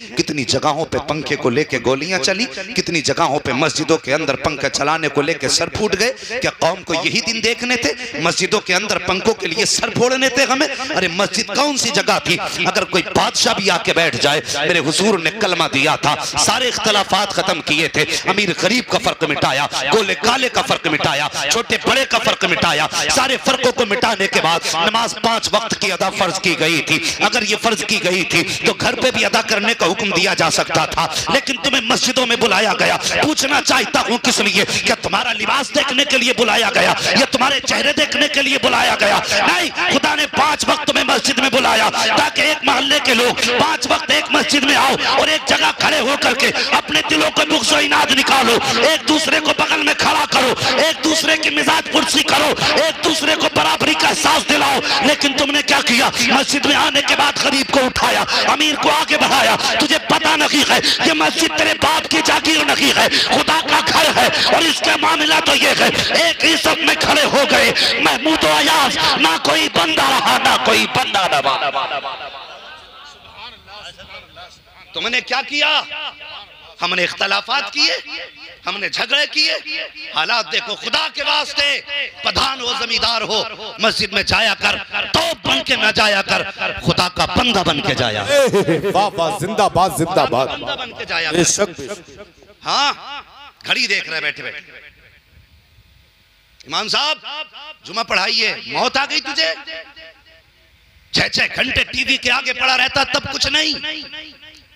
कितनी जगहों पे पंखे को लेके गोलियाँ चली, कितनी जगहों पे मस्जिदों के अंदर पंखे चलाने को लेके सर फूट गए। क्या कौम को यही दिन देखने थे? मस्जिदों के अंदर पंखों के लिए सर फोड़ने थे हमें। अरे मस्जिद कौन सी जगह थी? अगर कोई बादशाह भी आके बैठ जाए, मेरे हुजूर ने कलमा दिया था, सारे इख्तलाफात खत्म किए थे। अमीर गरीब का फ़र्क मिटाया, गोले काले का फ़र्क मिटाया, छोटे बड़े का फ़र्क मिटाया। सारे फर्कों को मिटाने के बाद नमाज़ पाँच वक्त की अदा फ़र्ज़ की गई थी। अगर ये फ़र्ज़ की गई थी तो घर पे भी अदा करने का हुक्म दिया जा सकता था। लेकिन तुम्हें मस्जिदों में बुलाया गया। पूछना चाहता हूँ किस लिए? क्या तुम्हारा लिबास देखने के लिए बुलाया गया? या तुम्हारे चेहरे देखने के लिए बुलाया गया? नहीं, खुदा ने पाँच वक्त में मस्जिद में बुलाया ताकि एक मोहल्ले के लोग पाँच वक्त एक मस्जिद में आओ और एक जगह खड़े होकर के अपने दिलों को दुख इनाद निकालो। एक दूसरे को बगल में खड़ा करो। एक दूसरे की मिजाज पुरसी करो। एक दूसरे को बराबरी का एहसास दिलाओ। लेकिन तुमने क्या किया? मस्जिद में आने के बाद गरीब को उठाया, अमीर को आगे बढ़ाया तुझे पता नहीं है ये मस्जिद तेरे बाप की जागीर नहीं है। खुदा का घर है और इसका मामला तो ये है, एक ही सब में खड़े हो गए। महमूद आयास ना कोई बंदा रहा, ना कोई बंदा रहा। तुमने क्या किया? हमने इख्तलाफात किए। हमने झगड़े किए। हालात देखो खुदा के वास्ते प्रधान हो जमींदार हो मस्जिद में जाया कर तो बन के न जाया कर खुदा का बंदा बन के जाया। जिंदाबाद जिंदाबाद। बन के जाया। हाँ घड़ी देख रहे बैठे बैठे। इमाम साहब जुमा पढ़ाइए मौत आ गई तुझे? छह छह घंटे टीवी के आगे पड़ा रहता तब कुछ नहीं।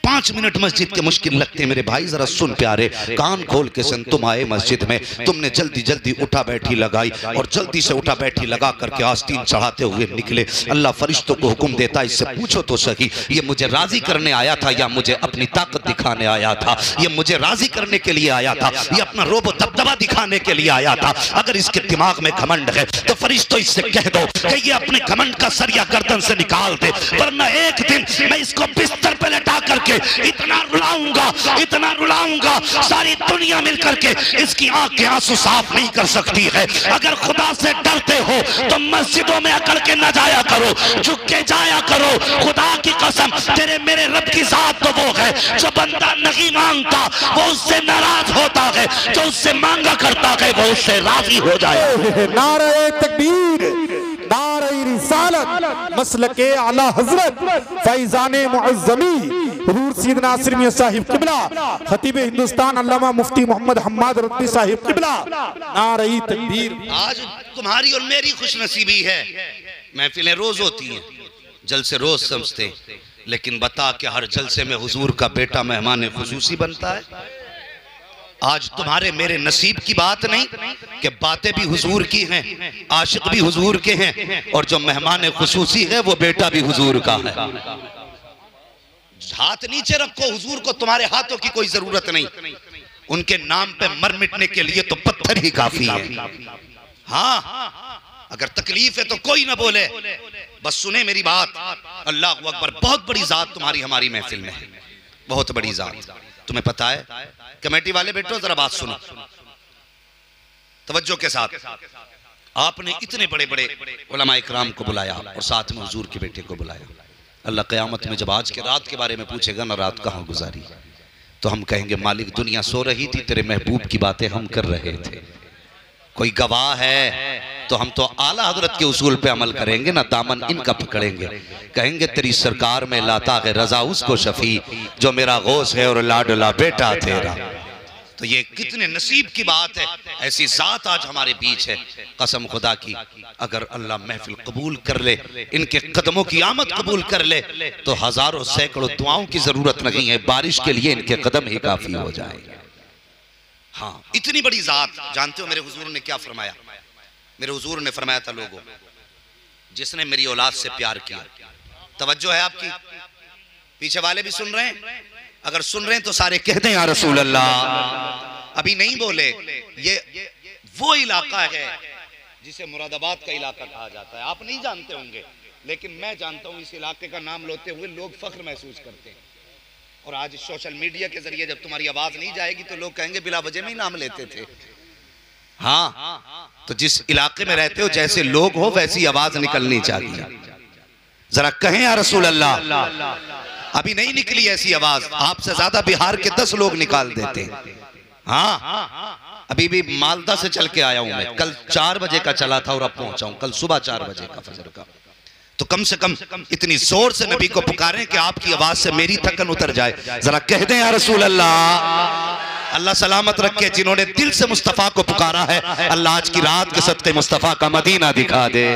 पाँच मिनट मस्जिद के मुश्किल लगते मेरे भाई, जरा सुन प्यारे। कान खोल के सुन, तुम आए मस्जिद में। तुमने जल्दी जल्दी उठा बैठी लगाई और जल्दी से उठा बैठी लगा करके आस्तीन चढ़ाते हुए निकले। अल्लाह फरिश्तों को हुक्म देता इससे पूछो तो सही, ये मुझे राज़ी करने आया था या मुझे अपनी ताकत दिखाने आया था? ये मुझे राज़ी करने के लिए आया था? ये अपना रोबो दबदबा दिखाने के लिए आया था? अगर इसके दिमाग में घमंड है तो फरिश्तों इससे कह दो ये अपने घमंड का सरिया गर्दन से निकाल दे, वरना एक दिन मैं इसको बिस्तर पे लटा करके इतना रुलाऊँगा इतना रुलाऊँगा, सारी दुनिया मिल करके इसकी आँख के आँसू साफ़ नहीं कर सकती है। अगर खुदा से डरते हो तो मस्जिदों में अकड़ के न जाया करो, झुक के जाया करो। खुदा की कसम, तेरे मेरे रब की जात तो वो है, जो बंदा नहीं माँगता, वो उससे नाराज़ होता है, जो उससे मांगा करता है, वो उससे राज़ी हो जाए। नारे तकबीर, नारे रिसालत मसल के आला हज़रत, फैजान मुअज्जमी। हजूर सीद नासिर मियाँ साहिब किबला, खतीब हिंदुस्तान अल्लामा मुफ्ती मोहम्मद हम्माद रद्दी साहिब किबला। नारे तकबीर। आज तुम्हारी और मेरी खुश नसीबी है। महफिलें रोज होती हैं जल से रोज समझते। लेकिन बता के हर जलसे में हुजूर का बेटा मेहमान खसूसी बनता है। आज तुम्हारे मेरे नसीब की बात नहीं, कि बातें भी हुजूर की हैं, आशिक भी हुजूर के हैं, और जो मेहमान खसूसी है, वो बेटा भी हुजूर का है। हाथ नीचे रखो, हुजूर को तुम्हारे हाथों की कोई ज़रूरत नहीं। उनके नाम पे मर मिटने के लिए तो पत्थर ही काफ़ी है। हाँ अगर तकलीफ़ है तो कोई ना बोले। बस सुने मेरी बात। अल्लाह अकबर, बहुत बड़ी जात तुम्हारी हमारी महफिल में है। बहुत बड़ी जात। तुम्हें पता है? कमेटी वाले बेटो, जरा बात सुनो। तवज्जो के साथ। आपने इतने बड़े बड़े उलमा इकराम को बुलाया और साथ में हुजूर के बेटे को बुलाया। अल्लाह क़यामत में जब आज के रात के बारे में पूछेगा, ना रात कहाँ गुजारी? तो हम कहेंगे, मालिक, दुनिया सो रही थी, तेरे महबूब की बातें हम कर रहे थे। कोई गवाह है तो हम तो आला हज़रत के उसूल पे अमल करेंगे, ना दामन इनका पकड़ेंगे। कहेंगे, तेरी सरकार में लाता है रजा, उसको शफी, जो मेरा गौस है और लाडला बेटा तेरा। तो ये कितने नसीब की बात है। ऐसी जात आज हमारे बीच है। कसम खुदा की, अगर अल्लाह महफिल कबूल कर ले, इनके कदमों की आमद कबूल कर ले तो हज़ारों, सैकड़ों दुआओं की ज़रूरत नहीं है। बारिश के लिए इनके कदम ही काफ़ी हो जाएगा। हाँ इतनी बड़ी जात, जानते हो मेरे हुजूर ने क्या फरमाया? मेरे हुजूर ने फरमाया था लोगों, जिसने मेरी औलाद से प्यार किया। तवज्जो है आपकी? पीछे वाले भी सुन रहे हैं? अगर सुन रहे हैं तो सारे कहते हैं रसूल अल्लाह अभी नहीं बोले, ये, वो इलाका है जिसे मुरादाबाद का इलाका कहा जाता है। आप नहीं जानते होंगे, लेकिन मैं जानता हूँ इस इलाके का नाम लेते हुए लोग फख्र महसूस करते हैं। और आज सोशल मीडिया के ज़रिए जब तुम्हारी आवाज़ नहीं जाएगी तो लोग कहेंगे, बिला वजह में ही नाम लेते थे। हाँ तो जिस इलाके में रहते हो, जैसे लोग हो, वैसी आवाज़ निकलनी चाहिए। जरा कहें, या रसूल अल्लाह अभी नहीं निकली ऐसी आवाज़। आपसे ज़्यादा बिहार के दस लोग निकाल देते हैं। हाँ। अभी भी मालदा से चल के आया हूँ मैं। कल चार बजे का चला था और अब पहुँचा हूँ। कल सुबह चार बजे का फजर का। तो कम से कम इतनी ज़ोर से नबी को पुकारें कि आपकी आवाज़ से मेरी थकन उतर जाए। जरा कह दें, या रसूल अल्लाह अल्लाह सलामत रखे जिन्होंने दिल से मुस्तफ़ा को पुकारा है। अल्लाह आज की रात के सत्ते मुस्तफ़ा का मदीना दिखा दे।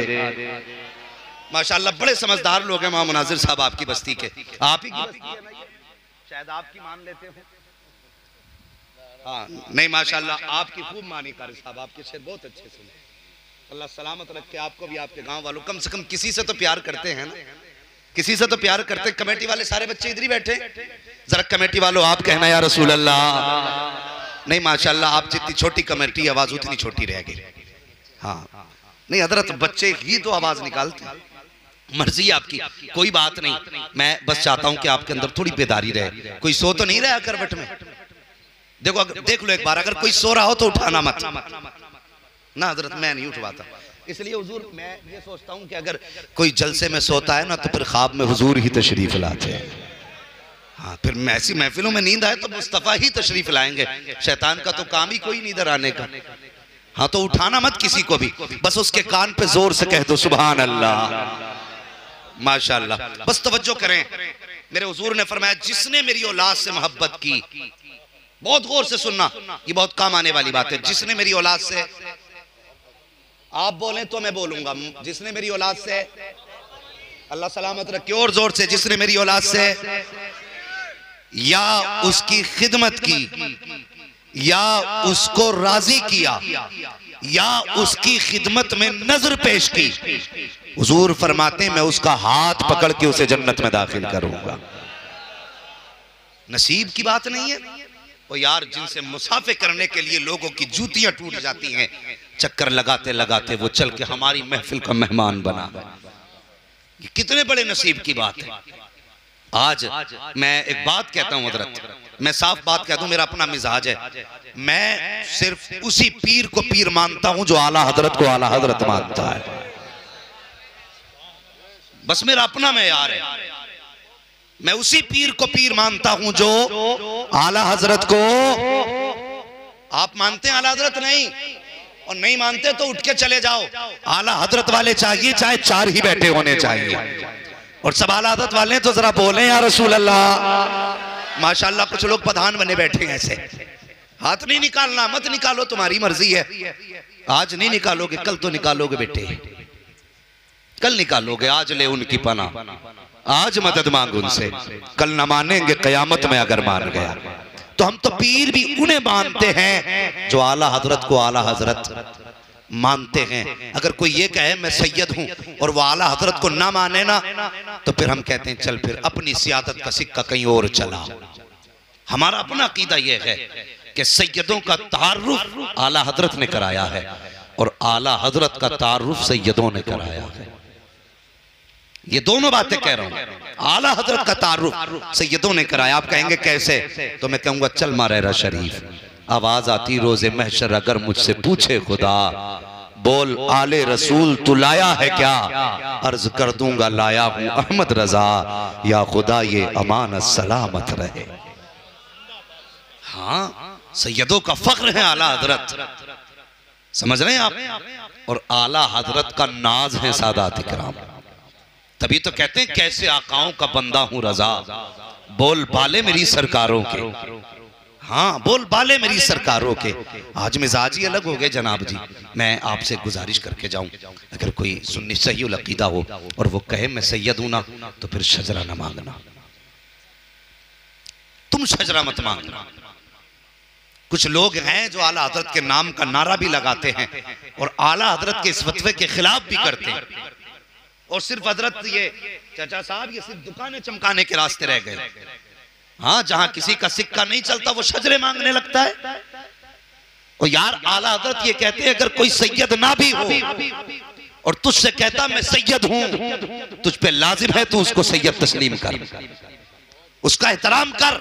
माशाल्लाह बड़े समझदार लोग हैं वहाँ मुनाजिर साहब आपकी बस्ती के। आप ही? शायद आपकी मान लेते हो। हाँ नहीं माशाल्लाह आपकी खूब मानी कारी साहब आपके शेर बहुत अच्छे सुने। अल्लाह सलामत रखे आपको भी आपके गाँव वालों कम से कम किसी से तो प्यार करते हैं ना। किसी से तो प्यार करते कमेटी वाले सारे बच्चे इधर ही बैठे। जरा कमेटी वालों आप कहना या रसूल अल्लाह नहीं माशाल्लाह आप जितनी छोटी कमेटी आवाज़ उतनी छोटी रह गई। हाँ नहीं हज़रत बच्चे ही तो आवाज़ निकालते हैं। मर्ज़ी आपकी, कोई बात नहीं। मैं बस चाहता हूँ कि आपके अंदर थोड़ी बेदारी रहे। कोई सो तो नहीं रहा करवट में? देखो, अगर देख लो एक बार, अगर कोई सो रहा हो तो उठाना मत। ना, हज़रत, मैं नहीं उठवाता। इसलिए हुजूर, मैं ये सोचता हूँ कि अगर कोई जलसे में सोता है ना तो फिर ख्वाब में हुजूर ही तशरीफ़ लाते हैं। हाँ फिर ऐसी महफिलों में नींद आए तो मुस्तफ़ा ही तशरीफ़ लाएँगे। शैतान का तो काम ही कोई इधर आने का। हाँ तो उठाना मत किसी को भी। बस उसके कान पे ज़ोर से कह दो सुबहान अल्लाह। माशाल्लाह। बस तवज्जो करें। मेरे हुजूर ने फरमाया, जिसने मेरी औलाद से मोहब्बत की, बहुत गौर से सुनना, ये बहुत काम आने वाली बात है। जिसने मेरी औलाद से, आप बोले तो मैं बोलूँगा। जिसने मेरी औलाद से, अल्लाह सलामत रखे, और ज़ोर से, जिसने मेरी औलाद से, या उसकी खिदमत की, या उसको राज़ी किया, या उसकी खिदमत में नज़र पेश की। हुजूर फरमाते, मैं उसका हाथ पकड़ के उसे जन्नत में दाखिल करूँगा। नसीब की बात नहीं है। वो यार, जिनसे मुसाफे करने के लिए लोगों की जूतियाँ टूट जाती हैं, चक्कर लगाते लगाते वो चल के हमारी महफिल का मेहमान बना। ये कितने बड़े नसीब की बात है। आज मैं एक बात कहता हूँ, हज़रत। मैं साफ़ बात कहता हूँ मेरा अपना मिजाज है। मैं सिर्फ़ उसी पीर को पीर मानता हूँ जो आला हज़रत को आला हज़रत मानता है। बस मेरा अपना मैार है। मैं उसी पीर को पीर मानता हूँ जो आला हज़रत को आप मानते हैं आला हज़रत नहीं? और नहीं मानते तो उठ के चले जाओ। आला हज़रत वाले चाहिए, चाहे चार ही बैठे होने चाहिए। और सब आला हज़रत वाले तो जरा बोले यार रसूल अल्लाह माशाल्लाह, कुछ लोग प्रधान बने बैठे हैं ऐसे। हाथ नहीं निकालना, मत निकालो, तुम्हारी मर्ज़ी है। आज नहीं निकालोगे, कल तो निकालोगे बेटे। कल निकालोगे, आज ले उनकी पना आज मदद मांग उनसे। कल ना मानेंगे, कयामत में अगर मान गया। तो हम तो पीर भी उन्हें मानते हैं, जो आला हज़रत को आला हज़रत मानते हैं। अगर कोई ये कहे, मैं सैयद हूँ और वो आला हज़रत को ना माने ना तो फिर हम कहते हैं, चल फिर, अपनी सियादत का सिक्का कहीं और चला। हमारा अपना अकीदा यह है कि सैयदों का तारुफ आला हज़रत ने कराया है और आला हज़रत का तारुफ सैयदों ने कराया है। ये दोनों बातें कह रहा हूँ। आला हज़रत का तारुफ सैयदों ने कराया। आप कहेंगे कैसे? तो मैं कहूँगा चल मारेरा शरीफ। आवाज़ आती रोज़े महशर अगर मुझसे पूछे खुदा बोल आले रसूल तू लाया है क्या? अर्ज़ कर दूँगा लाया हूँ अहमद रजा। या खुदा ये अमान सलामत रहे। हाँ सैयदों का फख्र है आला हज़रत। समझ रहे हैं आप? और आला हज़रत का नाज है सादात इकराम। तभी तो कहते हैं, कैसे आकाओं का बंदा हूँ रजा? बोल बाले मेरी सरकारों के। हाँ बोल बाले मेरी सरकारों के। आज मिजाज ही अलग हो गए जनाब जी। मैं आपसे गुजारिश करके जाऊँ। अगर कोई सुन्नी सही अकीदा हो और वो कहे, मैं सैयद हूँ ना तो फिर शजरा ना मांगना। तुम शजरा मत मांगना। कुछ लोग हैं जो आला हज़रत के नाम का नारा भी लगाते हैं और आला हज़रत के इस फतवे के खिलाफ भी करते हैं। और सिर्फ़ हज़रत ये चाचा साहब, ये सिर्फ़ दुकानें चमकाने के रास्ते रह गए। हाँ जहाँ किसी का सिक्का नहीं चलता, वो शजरे मांगने लगता है। और यार, आला हज़रत ये कहते हैं, अगर कोई सैयद ना भी हो, और तुझसे कहता मैं सैयद हूँ, तुझ पे लाजिम है, तू उसको सैयद तस्लीम कर। उसका एहतराम कर।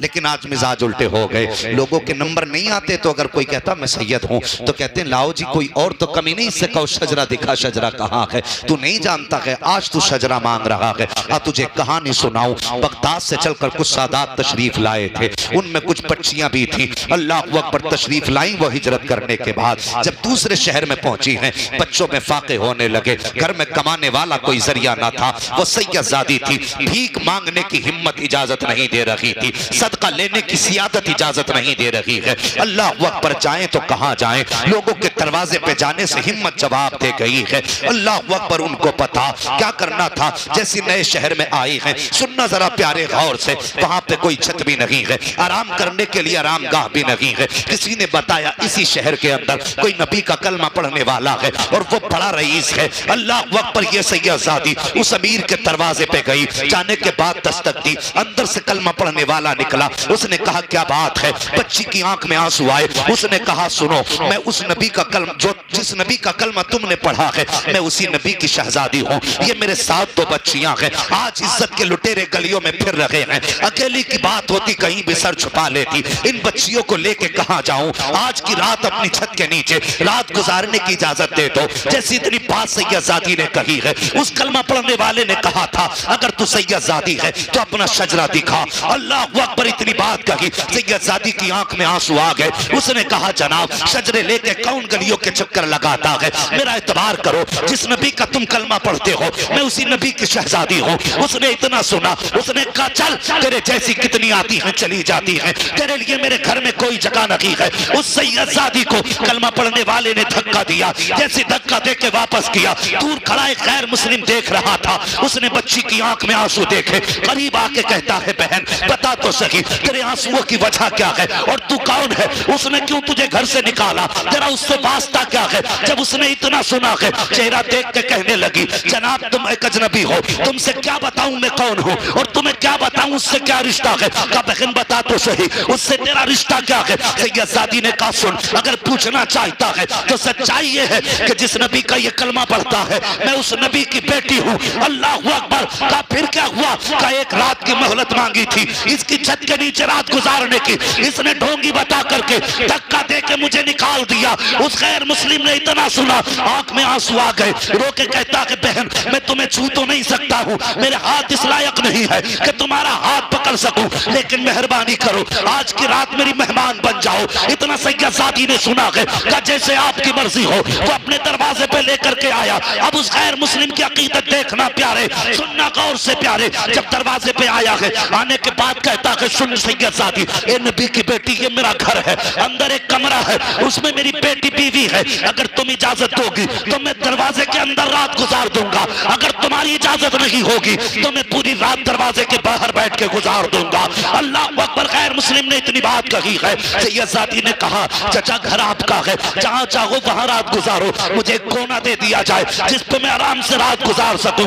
लेकिन आज मिजाज उल्टे हो गए। लोगों के नंबर नहीं आते तो अगर कोई कहता, मैं सैयद हूँ तो कहते हैं, लाओ जी, कोई और तो कमी नहीं, इससे कहो, शजरा दिखा, शजरा कहाँ है? तू नहीं जानता है, आज तू शजरा मांग रहा है। आ तुझे कहानी सुनाऊं। बगदाद से चलकर कुछ सादात तशरीफ़ लाए थे। उनमें कुछ बच्चियाँ भी थी। अल्लाह अकबर तशरीफ़ लाई वो हिजरत करने के बाद। जब दूसरे शहर में पहुँची हैं, बच्चों में फाके होने लगे। घर में कमाने वाला कोई ज़रिया ना था। वो सैयदादी थी। भीख मांगने की हिम्मत इजाज़त नहीं दे रही थी। सदका लेने की सियादत इजाज़त नहीं दे रही है। अल्लाह वक्त पर जाए तो कहाँ जाए? लोगों के दरवाजे पे जाने से हिम्मत जवाब दे गई है। अल्लाह वक्त पर उनको पता क्या करना था। जैसे नए शहर में आई है, सुनना जरा प्यारे गौर से। वहाँ पे कोई छत भी नहीं है। आराम करने के लिए आराम गाह भी नहीं है। किसी ने बताया, इसी शहर के अंदर कोई नबी का कलमा पढ़ने वाला है और वो बड़ा रईस है। अल्लाह वक्त पर ये सैयदादी उस अमीर के दरवाजे पे गई। जाने के बाद दस्तक दी। अंदर से कलमा पढ़ने वाला निकला। उसने कहा, क्या बात है? बच्ची की आँख में आँसू आए। उसने कहा, सुनो, मैं उस नबी का कलम, जो जिस नबी का कलमा तुमने पढ़ा है, मैं उसी नबी की शहजादी हूँ। ये मेरे साथ दो बच्चियाँ हैं। आज इज़्ज़त के लुटेरे गलियों में फिर रहे हैं। अकेली की बात होती कहीं भी सर छुपा लेती। इन बच्चियों को लेके कहा जाऊँ? आज की रात अपनी छत के नीचे। रात गुजारने की इजाज़त दे दो। जैसी इतनी बात सैयदादी ने कही है, उस कलमा पढ़ने वाले ने कहा था, अगर तू सैयदादी है तो अपना शजरा दिखा। अल्लाह अकबर इतनी बात कही। सैयदादी की आँख में आँसू आ गए। उसने कहा, जनाब, शजरे लेके कौन गलियों के चक्कर लगाता है। मेरा एतबार करो, जिस नबी का तुम कलमा पढ़ते हो, मैं उसी नबी की शहजादी हूँ। उसने इतना सुना, उसने कहा, चल, तेरे जैसी कितनी आती हैं, चली जाती हैं। तेरे लिए मेरे घर में कोई जगह नहीं है। उस सैयदादी को कलमा पढ़ने वाले ने धक्का दिया, जैसे धक्का दे के वापस किया। दूर खड़ा एक गैर मुस्लिम देख रहा था। उसने बच्ची की आँख में आँसू देखे। करीब आके कहता है, बहन, बता तो सही, तेरे आंसुओं की वजह क्या है? और तू कौन है? उसने क्यों तुझे घर से निकाला? तेरा उससे वास्ता क्या जब उसने इतना सुना है, चेहरा देख के कहने लगी, जनाब, तुम एक अजनबी हो। तुमसे क्या बताऊँ मैं कौन हूँ? और तुम्हें क्या बताऊँ उससे क्या रिश्ता है? का बहन बता तो सही, उससे तेरा रिश्ता क्या है? सैयदादी ने कहा, सुन, अगर पूछना चाहता है तो सच्चाई ये है कि जिस नबी का ये कलमा पढ़ता है, मैं उस नबी की बेटी हूँ। अल्लाह अकबर। का फिर क्या हुआ? का एक रात की मोहलत मांगी थी, इसकी छत के नीचे रात गुजारने की। इसने ढोंगी बता करके धक्का दे के मुझे निकाल दिया। उस गैर मुस्लिम ने इतना सुना, आँख में आँसू आ गए। रो के कहता है बहन, मैं तुम्हें छू तो नहीं सकता हूँ। मेरे हाथ इस लायक नहीं है कि तुम्हारा हाथ पकड़ सकूँ। लेकिन मेहरबानी करो। आज की रात मेरी मेहमान बन जाओ। इतना सैयदादी ने सुना है जैसे आपकी मर्ज़ी हो, वो अपने दरवाजे पे लेकर के आया। अब उस गैर मुस्लिम की अकीदत देखना प्यारे, सुनना गौर से प्यारे। जब दरवाजे पे आया है, आने के बाद कहता है सुन सैयदादी ए नबी की बेटी, ये मेरा घर है। अंदर एक कमरा है, उसमें मेरी बेटी बीवी है। अगर तुम इजाज़त दोगी तो मैं दरवाजे के अंदर रात गुजार दूँगा। अगर तुम्हारी इजाज़त नहीं होगी तो मैं पूरी रात दरवाजे के बाहर बैठ के गुजार दूँगा। अल्लाह अकबर, गैर मुस्लिम ने इतनी बात कही है सैयदादी ने कहा, चचा, घर आपका है। जहाँ चाहो वहाँ रात गुजारो। मुझे कोना दे दिया जाए, जिस पे मैं आराम से रात गुजार सकूँ।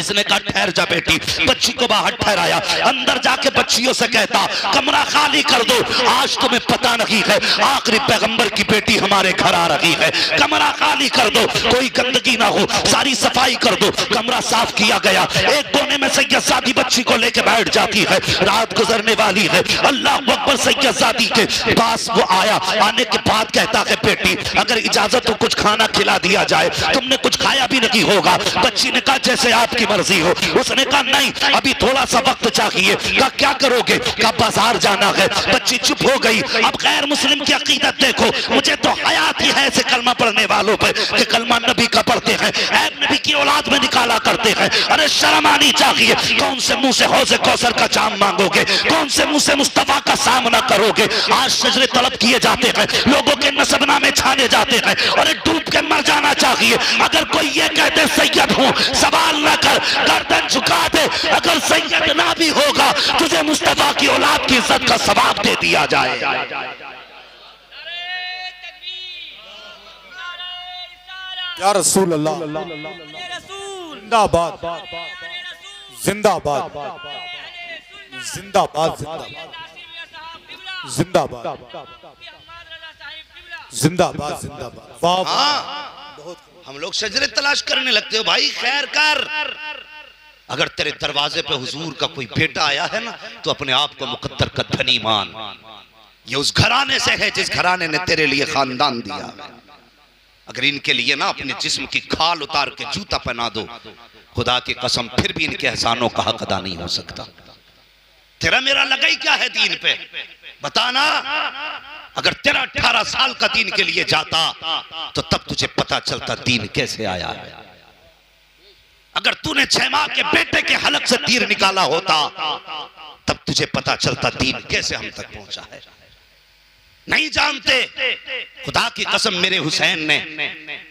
इसने कहा, ठहर जा बेटी। बच्ची को बाहर ठहराया। अंदर जाके बच्चियों से कहता, कमरा खाली कर दो। आज तुम्हें पता नहीं है, आखिरी पैगंबर की बेटी हमारे घर आ रही कमरा खाली कर दो, कोई गंदगी ना हो, सारी सफ़ाई कर दो। कमरा साफ़ किया गया। एक कोने में सैयदादी बच्ची को लेके बैठ जाती है। रात गुजरने वाली है। अल्लाह अकबर सैयदादी के पास वो आया। आने के बाद कहता है, बेटी, अगर इजाज़त हो, कुछ खाना खिला दिया जाए। तुमने कुछ खाया भी नहीं होगा। बच्ची ने कहा, जैसे आपकी मर्ज़ी हो। उसने कहा, नहीं, अभी थोड़ा सा वक्त चाहिए। कहा, क्या करोगे? कहा, बाज़ार जाना है। बच्ची चुप हो गई। अब गैर मुस्लिम की अकीदत देखो। मुझे तो हयात ही है ऐसे कलमा पढ़ने वालों पे कि कलमा नबी का पढ़ते हैं। ऐब नबी की औलाद में निकाला करते हैं। अरे शर्म आनी चाहिए। कौन से मुँह से हौजे कौसर का जाम मांगोगे? कौन से मुँह से मुस्तफ़ा का सामना करोगे? आज शजरे तलब किए जाते हैं। लोगों के नसबनामे छाने जाते हैं। और डूब के मर जाना चाहिए। अगर कोई ये कहते, सैयद हूँ, सवाल न कर, गर्दन झुका दे। अगर सैयद ना भी होगा, तुझे मुस्तफ़ा की औलाद की इज़्ज़त का सवाब दे दिया जाए नारे तकबीर नारे इशारा या रसूल अल्लाह जिंदाबाद जिंदाबाद। जिंदाबाद। जिंदाबाद जिंदाबाद। जिंदाबाद जिंदाबाद। वाह वाह। हाँ। हम लोग शजरे तलाश करने लगते हो भाई खैर कर। अगर तेरे दरवाजे पे हुजूर का कोई बेटा आया है ना तो अपने आप को मुकद्दर का धनी मान। ये उस घराने से है जिस घराने ने तेरे लिए खानदान दिया। है अगर इनके लिए ना अपने जिस्म की खाल उतार के जूता पहना दो, खुदा की कसम, फिर भी इनके एहसानों का हक अदा नहीं हो सकता। तेरा मेरा लगाई क्या है दीन पे? बताना अगर तेरा अठारह साल का दीन के लिए जाता तो तब तुझे पता चलता दीन कैसे आया। है अगर तूने छह माह के बेटे के हलक से तीर निकाला होता, तब तुझे पता चलता दीन कैसे हम तक पहुँचा है। नहीं जानते। खुदा की कसम मेरे हुसैन ने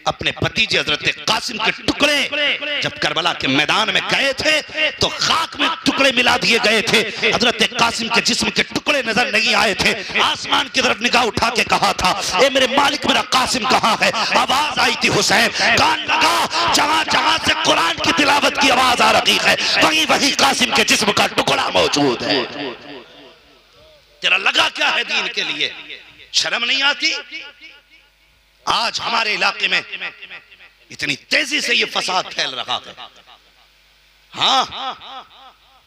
अपने भतीजे हज़रत कासिम के टुकड़े जब करबला के मैदान में गए थे तो खाक में टुकड़े मिला दिए गए थे। हज़रत कासिम के जिस्म के टुकड़े नज़र नहीं आए थे। आसमान की तरफ़ निगाह उठा के कहा था, ए मेरे मालिक, मेरा कासिम कहाँ है? आवाज़ आई थी हुसैन, कान लगा, जहाँ जहाँ से कुरान की तिलावत की आवाज़ आ रही है, वहीं वहीं कासिम के जिस्म का टुकड़ा मौजूद है। तेरा लगा क्या है दीन के लिए? शर्म नहीं आती। आज हमारे इलाके में इतनी तेज़ी से ये फसाद फैल रहा है। हाँ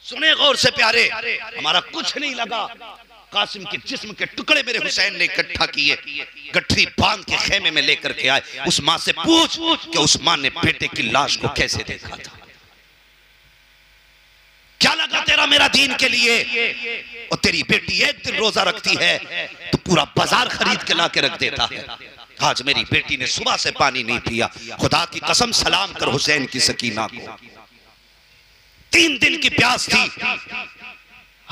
सुने गौर से प्यारे, हमारा कुछ नहीं लगा। कासिम के जिस्म के टुकड़े मेरे हुसैन ने इकट्ठा किए, गठरी बाँध के खेमे में लेकर के आए। उस माँ से पूछ कि उस माँ ने बेटे की लाश को कैसे देखा था? क्या मेरा दीन के लिए। और तेरी बेटी एक दिन रोजा रखती है तो पूरा बाज़ार खरीद के ला के रख देता है। आज मेरी बेटी ने सुबह से पानी नहीं पिया। खुदा की कसम सलाम कर हुसैन की सकीना को। तीन दिन की प्यास थी।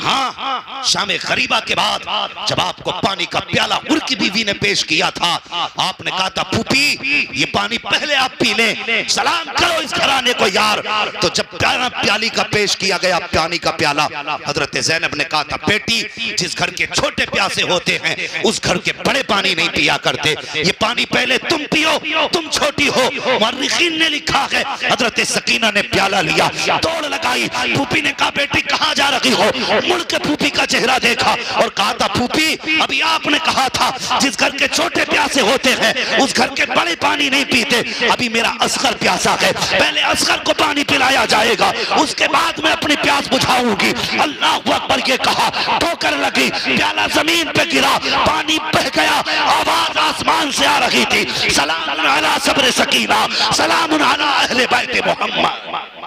हाँ शाम गरीबा के बाद जब आपको पानी का प्याला उनकी बीवी ने पेश किया था, आपने कहा था, फूफी, ये पानी पहले आप पी लें। सलाम करो इस घराने को यार। तो जब प्याला प्याली का पेश किया गया, पानी का प्याला, हज़रत जैनब ने कहा था, बेटी, जिस घर के छोटे प्यासे होते हैं, उस घर के बड़े पानी नहीं पिया करते। ये पानी पहले तुम पियो, तुम छोटी हो। मर्रिखीन ने लिखा है, हज़रत सकीना ने प्याला लिया, दौड़ लगाई। फूफी ने कहा, बेटी, कहाँ जा रही हो? मुड़ के फूफी का चेहरा देखा और कहा था, फूफी, अभी आपने कहा था, जिस घर के छोटे प्यासे होते हैं, उस घर के बड़े पानी नहीं पीते, अभी मेरा असगर प्यासा है। पहले असगर को पानी पिलाया जाएगा, उसके बाद मैं अपनी प्यास बुझाऊँगी। अल्लाह अकबर ये कहा, ठोकर लगी, प्याला ज़मीन पे गिरा, पानी बह गया, आवाज़ आसमान से आ रही थी। सलाम सब्र सकीना, सलाम अहले बैत मोहम्मद।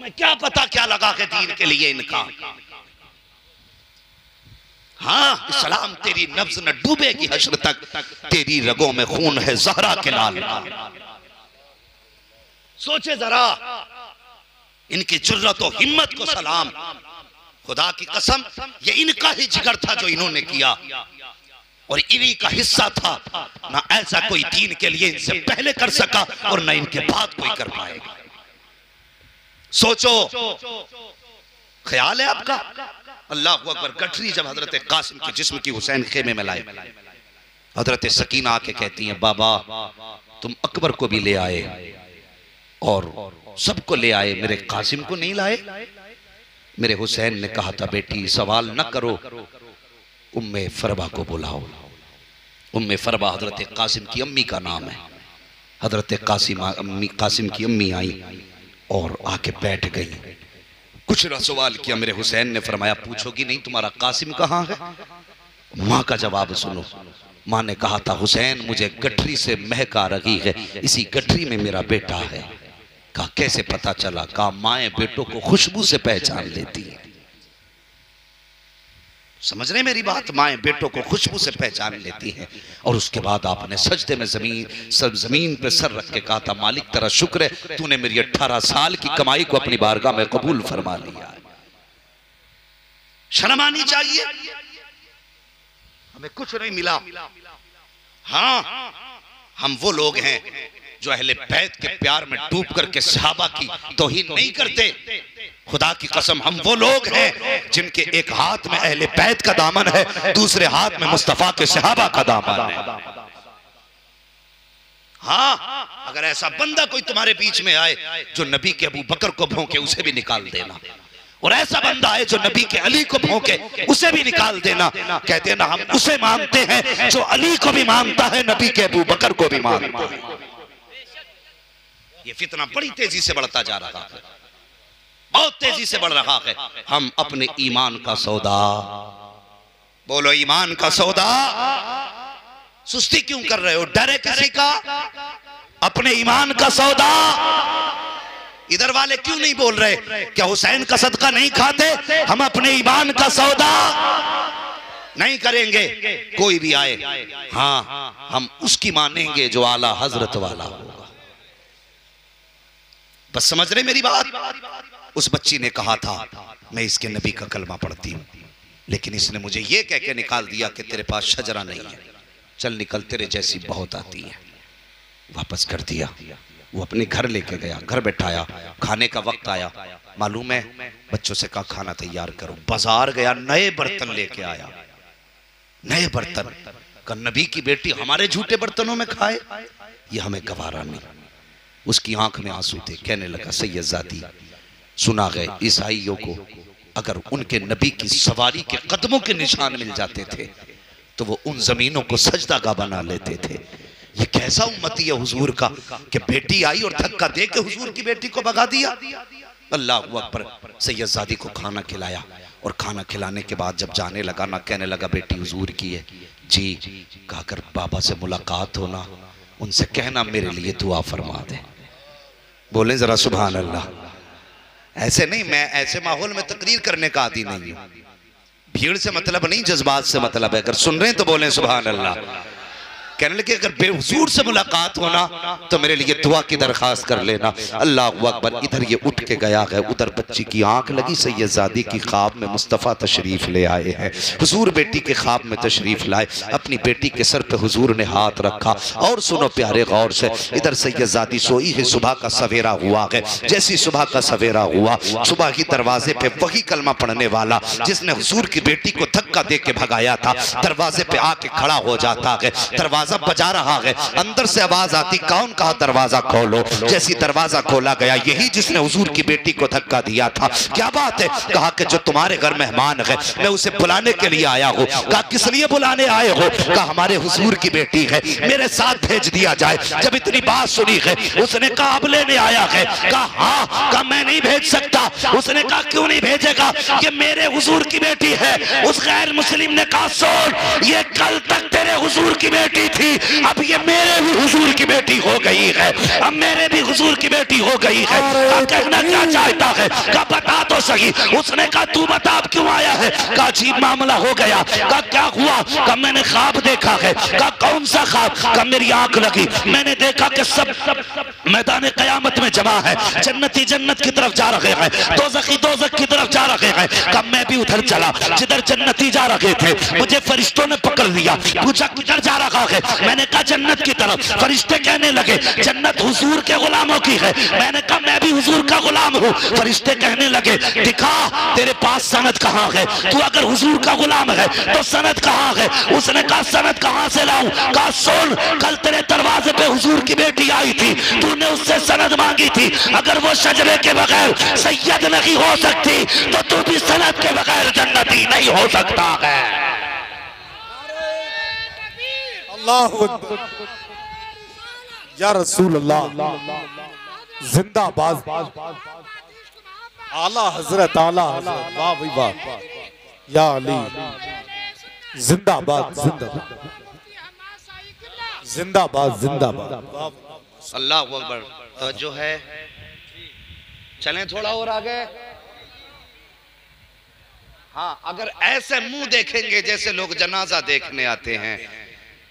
तुम्हें क्या पता क्या लगा के दीन के लिए इनका? हाँ सलाम तेरी नब्ज न डूबेगी हश्र तक, तेरी रगों में खून है जहरा के लाल। सोचे जरा, इनकी जुर्रत और हिम्मत को सलाम। खुदा की कसम, ये इनका ही जिगर था जो इन्होंने किया। और इन्हीं का हिस्सा था, ना ऐसा कोई दीन के लिए इनसे पहले कर सका और ना इनके बाद कोई कर पाएगा। सोचो। ख्याल है आपका? अल्लाह अकबर, गठरी जब हज़रत कासिम के जिस्म की हुसैन खेमे में लाए। हज़रत सकीना आके कहती हैं, बाबा, तुम अकबर को भी ले आए और सबको ले आए, मेरे कासिम को नहीं लाए। मेरे हुसैन ने कहा था, बेटी, सवाल न करो। उम्मे फरबा को बुलाओ। उम्मे फरबा हज़रत कासिम की अम्मी का नाम है। हज़रत कासिम अम्मी कासिम की अम्मी आई। और आके बैठ गई। कुछ ना सवाल किया, मेरे हुसैन ने फरमाया, पूछोगी नहीं तुम्हारा कासिम कहाँ है? माँ का जवाब सुनो। माँ ने कहा था, हुसैन, मुझे गठरी से महका रही है, इसी गठरी में मेरा बेटा है। कहा, कैसे पता चला? कहा, माए बेटों को खुशबू से पहचान लेती है। समझ रहे मेरी बात? माए बेटों को खुशबू से पहचान लेती हैं। और उसके बाद आपने सजदे में ज़मीन सब ज़मीन पे सर रख के कहा था, मालिक तेरा शुक्र है, तूने मेरी अठारह साल की कमाई को अपनी बारगाह में कबूल फरमा लिया। शर्म आनी चाहिए? हमें कुछ नहीं मिला। हाँ हम वो लोग हैं जो अहले बैत के प्यार में डूब करके सहाबा की तोहीन नहीं करते। खुदा की कसम, हम वो लोग हैं जिनके एक हाथ में अहले बैत का दामन है, दूसरे हाथ में मुस्तफ़ा के सहाबा का दामन है। हाँ अगर ऐसा बंदा कोई तुम्हारे बीच में आए जो नबी के अबू बकर को भोंके, उसे भी निकाल देना। और ऐसा बंदा है जो नबी के अली को भोंके, उसे भी निकाल देना। कहते हैं ना, हम उसे मानते हैं, जो अली को भी मानता है, नबी के अबू बकर को भी मानता है। ये फितना बड़ी तेज़ी से बढ़ता जा रहा है। बहुत तेज़ी से बढ़ रहा है। हम अपने ईमान का सौदा। बोलो ईमान का सौदा। सुस्ती क्यों कर रहे हो? डरे किसी का? अपने ईमान का सौदा। इधर वाले क्यों नहीं बोल रहे? क्या हुसैन का सदका नहीं खाते? हम अपने ईमान का सौदा। नहीं करेंगे। कोई भी आए। हाँ हम उसकी मानेंगे जो आला हज़रत वाला होगा बस समझ रहे मेरी बात? उस बच्ची ने कहा था, मैं इसके नबी का कलमा पढ़ती हूँ, लेकिन इसने मुझे ये कह के निकाल दिया कि तेरे पास शजरा नहीं है। चल निकल, तेरे जैसी बहुत आती है। वापस कर दिया। वो अपने घर लेके गया, घर बैठाया, खाने का वक्त आया। मालूम है, बच्चों से कहा, खाना तैयार करो। बाज़ार गया, नए बर्तन लेके आया। नए बर्तन। का नबी की बेटी हमारे झूठे बर्तनों में खाए। ये हमें गवारा नहीं उसकी आँख में आँसू थे, कहने लगा सैयदादी सुना गए ईसाइयों को, अगर उनके नबी की सवारी के कदमों के निशान मिल जाते थे तो वो उन जमीनों को सजदागा बना लेते थे। ये कैसा उम्मती है हुजूर का, कि बेटी आई और धक्का दे के हुजूर की बेटी को भगा दिया? अल्लाह अकबर सैयदादी को खाना खिलाया, और खाना खिलाने के बाद जब जाने लगा, ना कहने लगा, बेटी हुजूर की है। जी कहकर बाबा से मुलाकात होना उनसे कहना मेरे लिए दुआ फरमा दे। बोले जरा सुबह अल्लाह ऐसे नहीं, मैं ऐसे माहौल में तकरीर करने का आदि नहीं हूँ। भीड़ से मतलब नहीं, जज्बात से मतलब है। अगर सुन रहे हैं तो बोले सुबह अल्लाह कहने लगे, अगर बेहजूर से मुलाकात होना तो मेरे लिए दुआ की दरखास्त कर लेना। अल्लाह अकबर, इधर ये उठ के गया है, उधर बच्ची की आँख लगी सैयदादी की ख्वाब में मुस्तफ़ा तशरीफ़ ले आए हैं। हुजूर बेटी के ख्वाब में तशरीफ़ लाए, अपनी बेटी के सर पे हजूर ने हाथ रखा। और सुनो प्यारे गौर से, इधर सैयदादी सोई है, सुबह का सवेरा हुआ है। जैसी सुबह का सवेरा हुआ, सुबह ही दरवाजे पे वही कलमा पढ़ने वाला, जिसने हुजूर की बेटी को धक्का दे के भगाया था, दरवाजे पे आके खड़ा हो जाता है। दरवाज़ा दरवाज़ा बजा रहा है। अंदर से आवाज़ आती, कौन कहा दरवाज़ा खोलो? जैसी दरवाज़ा खोला गया, यही जिसने हुजूर की बेटी को धक्का दिया था। क्या बात है? कहा कि जो तुम्हारे घर मेहमान है, मैं उसे बुलाने के लिए आया हूँ। कहा, किस लिए बुलाने आए हो? कहा, हमारे हुजूर की बेटी है, मेरे साथ भेज दिया जाए। जब इतनी बात सुनी है, उसने कहा, अब लेने आया है। कहा हाँ। कहा, मैं नहीं भेज सकता। उसने कहा, क्यों नहीं भेजेगा ये मेरे हुजूर की बेटी है? उस गैर मुस्लिम ने कहा सुन ये कल तक तेरे हुजूर की बेटी थी। अब ये मेरे भी हुजूर की बेटी हो गई है। अब मेरे भी हुजूर की बेटी हो गई है। कहा कहना क्या चाहता है? कहा बता तो सही। उसने कहा तू बता अब क्यों आया है? कहा अजीब मामला हो गया। कहा क्या हुआ? कहा मैंने ख्वाब देखा है। कहा कौन सा ख्वाब? कहा मेरी आँख लगी। मैंने देखा कि सब मैदान कयामत में जमा है। जन्नती जन्नत की तरफ़ जा रहे हैं। दो जखी दो की तरफ़ जा रहे हैं। कब मैं भी उधर चला। जिधर जन्नती जा रहे थे मुझे फरिश्तों ने पकड़ लिया। पूछा किधर जा रहा है? मैंने कहा, जन्नत की तरफ़। फरिश्ते कहने लगे, जन्नत हुजूर के गुलामों की है। मैंने कहा, मैं भी हुजूर का गुलाम हूँ। फरिश्ते कहने लगे, दिखा, तेरे पास सनद कहाँ है? तू अगर हुजूर का गुलाम है तो सनद कहाँ है? उसने कहा सनद कहाँ से लाऊं? कहा, सुन, कल तेरे दरवाजे पे हुजूर की बेटी आई थी। तूने उससे सनद मांगी थी। अगर वो शजरे के बगैर सैयद नहीं हो सकती तो तू भी सनद के बगैर जन्नती नहीं हो सकता है। अल्लाह या रसूल अल्लाह जिंदाबाद। आला हज़रत, आला वाह भाई वाह। या अली। जिंदाबाद जिंदाबाद। जिंदाबाद जिंदाबाद। अल्लाह अकबर। जो है। चलें थोड़ा और आगे। हाँ अगर ऐसे मुँह देखेंगे जैसे लोग जनाजा देखने आते हैं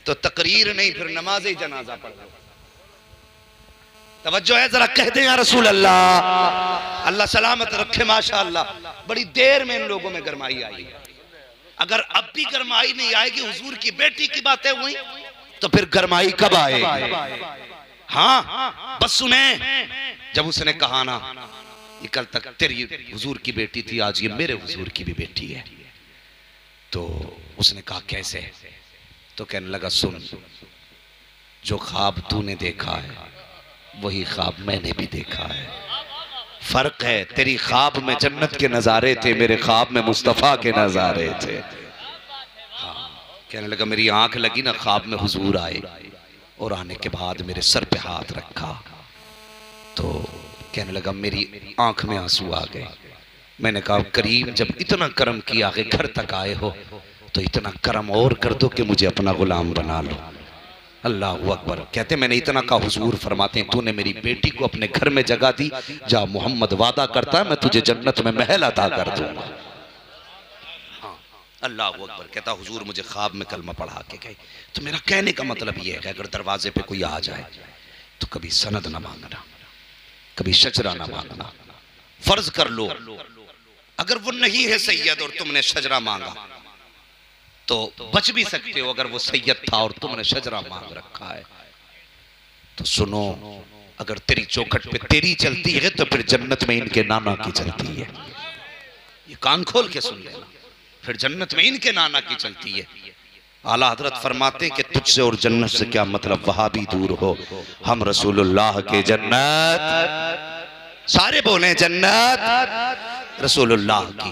तो तकरीर नहीं, फिर नमाज़ जनाजा पढ़ना तवज्जो है, जरा कह दें रसूल अल्लाह अल्लाह सलामत रखे माशा बड़ी देर में इन लोगों में गरमाई आई। है अगर अब भी गरमाई नहीं आएगी, हुजूर की बेटी की बातें हुई तो फिर गरमाई कब आएगी हाँ बस सुने। जब उसने कहा ना, ये कल तक तेरी हुजूर की बेटी थी, आज ये मेरे हुजूर की भी बेटी है। तो उसने कहा, कैसे? तो कहने लगा, सुन, जो ख्वाब तूने देखा है, वही ख्वाब मैंने भी देखा है। फ़र्क है, तेरी ख्वाब में जन्नत के नजारे थे, मेरे ख्वाब में मुस्तफ़ा के नजारे थे। हाँ कहने लगा, मेरी आँख लगी ना, ख्वाब में हुजूर आए और आने के बाद मेरे सर पे हाथ रखा। तो कहने लगा, मेरी आँख में आँसू आ गए। मैंने कहा करीम जब इतना कर्म किया घर तक आए हो तो इतना कर्म और कर दो कि मुझे अपना गुलाम बना लो। अल्लाह अकबर। कहते मैंने इतना का हुजूर फरमाते हैं तूने मेरी बेटी को अपने घर में जगह दी जा मोहम्मद वादा करता है मैं तुझे जन्नत में महल अदा कर दूँगा। हाँ, अल्लाह अकबर कहता हुजूर मुझे ख्वाब में कलमा पढ़ा के गए। तो मेरा कहने का मतलब ये है कि अगर दरवाजे पे कोई आ जाए तो कभी सनद ना मांगना कभी शजरा ना मांगना। फ़र्ज़ कर लो अगर वो नहीं है सैयद और तुमने शजरा मांगा तो बच भी सकते हो अगर वो सैयद था और तुमने शजरा मांग रखा है। तो सुनो, अगर तेरी चौखट पे तेरी चलती है तो फिर जन्नत में इनके नाना की चलती है। ये कान खोल के सुन लेना। फिर जन्नत में इनके नाना की चलती है। आला हज़रत फरमाते हैं कि तुझसे और जन्नत से क्या मतलब? वहाँ भी दूर हो। हम रसूलुल्लाह के जन्नत। सारे बोले जन्नत। रसूलुल्लाह की।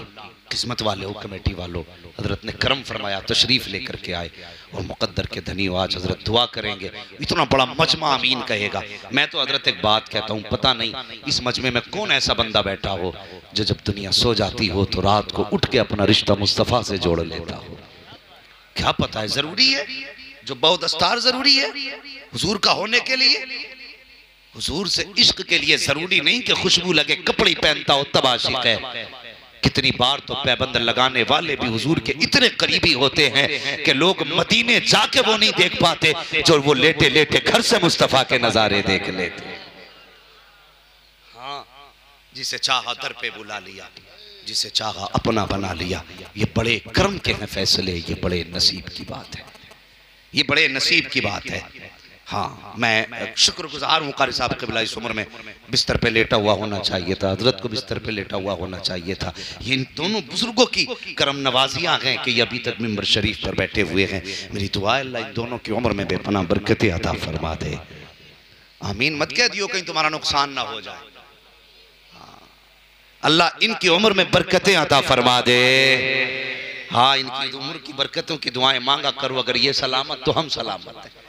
किस्मत वाले हो, कमेटी वालों। हज़रत ने करम फरमाया, तशरीफ़ लेकर के आए और मुकद्दर के धनी आज हज़रत दुआ करेंगे। इतना बड़ा मजमा अमीन कहेगा। मैं तो हज़रत एक बात कहता हूँ, पता नहीं इस मजमे में कौन ऐसा बंदा बैठा हो जो जब दुनिया सो जाती हो तो रात को उठ के अपना रिश्ता मुस्तफ़ा से जोड़ लेता हो। क्या पता है, ज़रूरी है? जो बहुत अस्तार ज़रूरी है, हुजूर का होने के लिए। हुजूर से इश्क के लिए ज़रूरी नहीं कि खुशबू लगे, कपड़े पहनता हो, तब आशिक है। कितनी बार तो पैबंद लगाने वाले भी हुजूर के इतने करीबी होते हैं कि लोग मदीने जाके वो नहीं देख पाते, जो वो लेटे लेटे घर से मुस्तफ़ा के नजारे देख लेते। हाँ जिसे चाहा दर पे बुला लिया, जिसे चाहा अपना बना लिया, ये बड़े कर्म के हैं फैसले, ये बड़े नसीब की बात है। ये बड़े नसीब की बात है। हाँ मैं शुक्रगुजार हूँ कारी साहब कबिला इस उम्र में। बिस्तर पे लेटा हुआ होना चाहिए था, हज़रत को बिस्तर पे लेटा हुआ होना चाहिए था। ये इन दोनों बुज़ुर्गों की करम नवाजियाँ हैं कि ये अभी तक मिम्बर शरीफ पर बैठे हुए हैं। मेरी दुआ अल्लाह इन दोनों की उम्र में बेपना बरकत अता फरमा दे। आमीन। मत कह दियो कहीं तुम्हारा नुकसान ना हो जाए। अल्लाह इनकी उम्र में बरकतें अता फरमा दे। हाँ इनकी उम्र की बरकतों की दुआएँ मांगा करो, अगर ये सलामत तो हम सलामत हैं।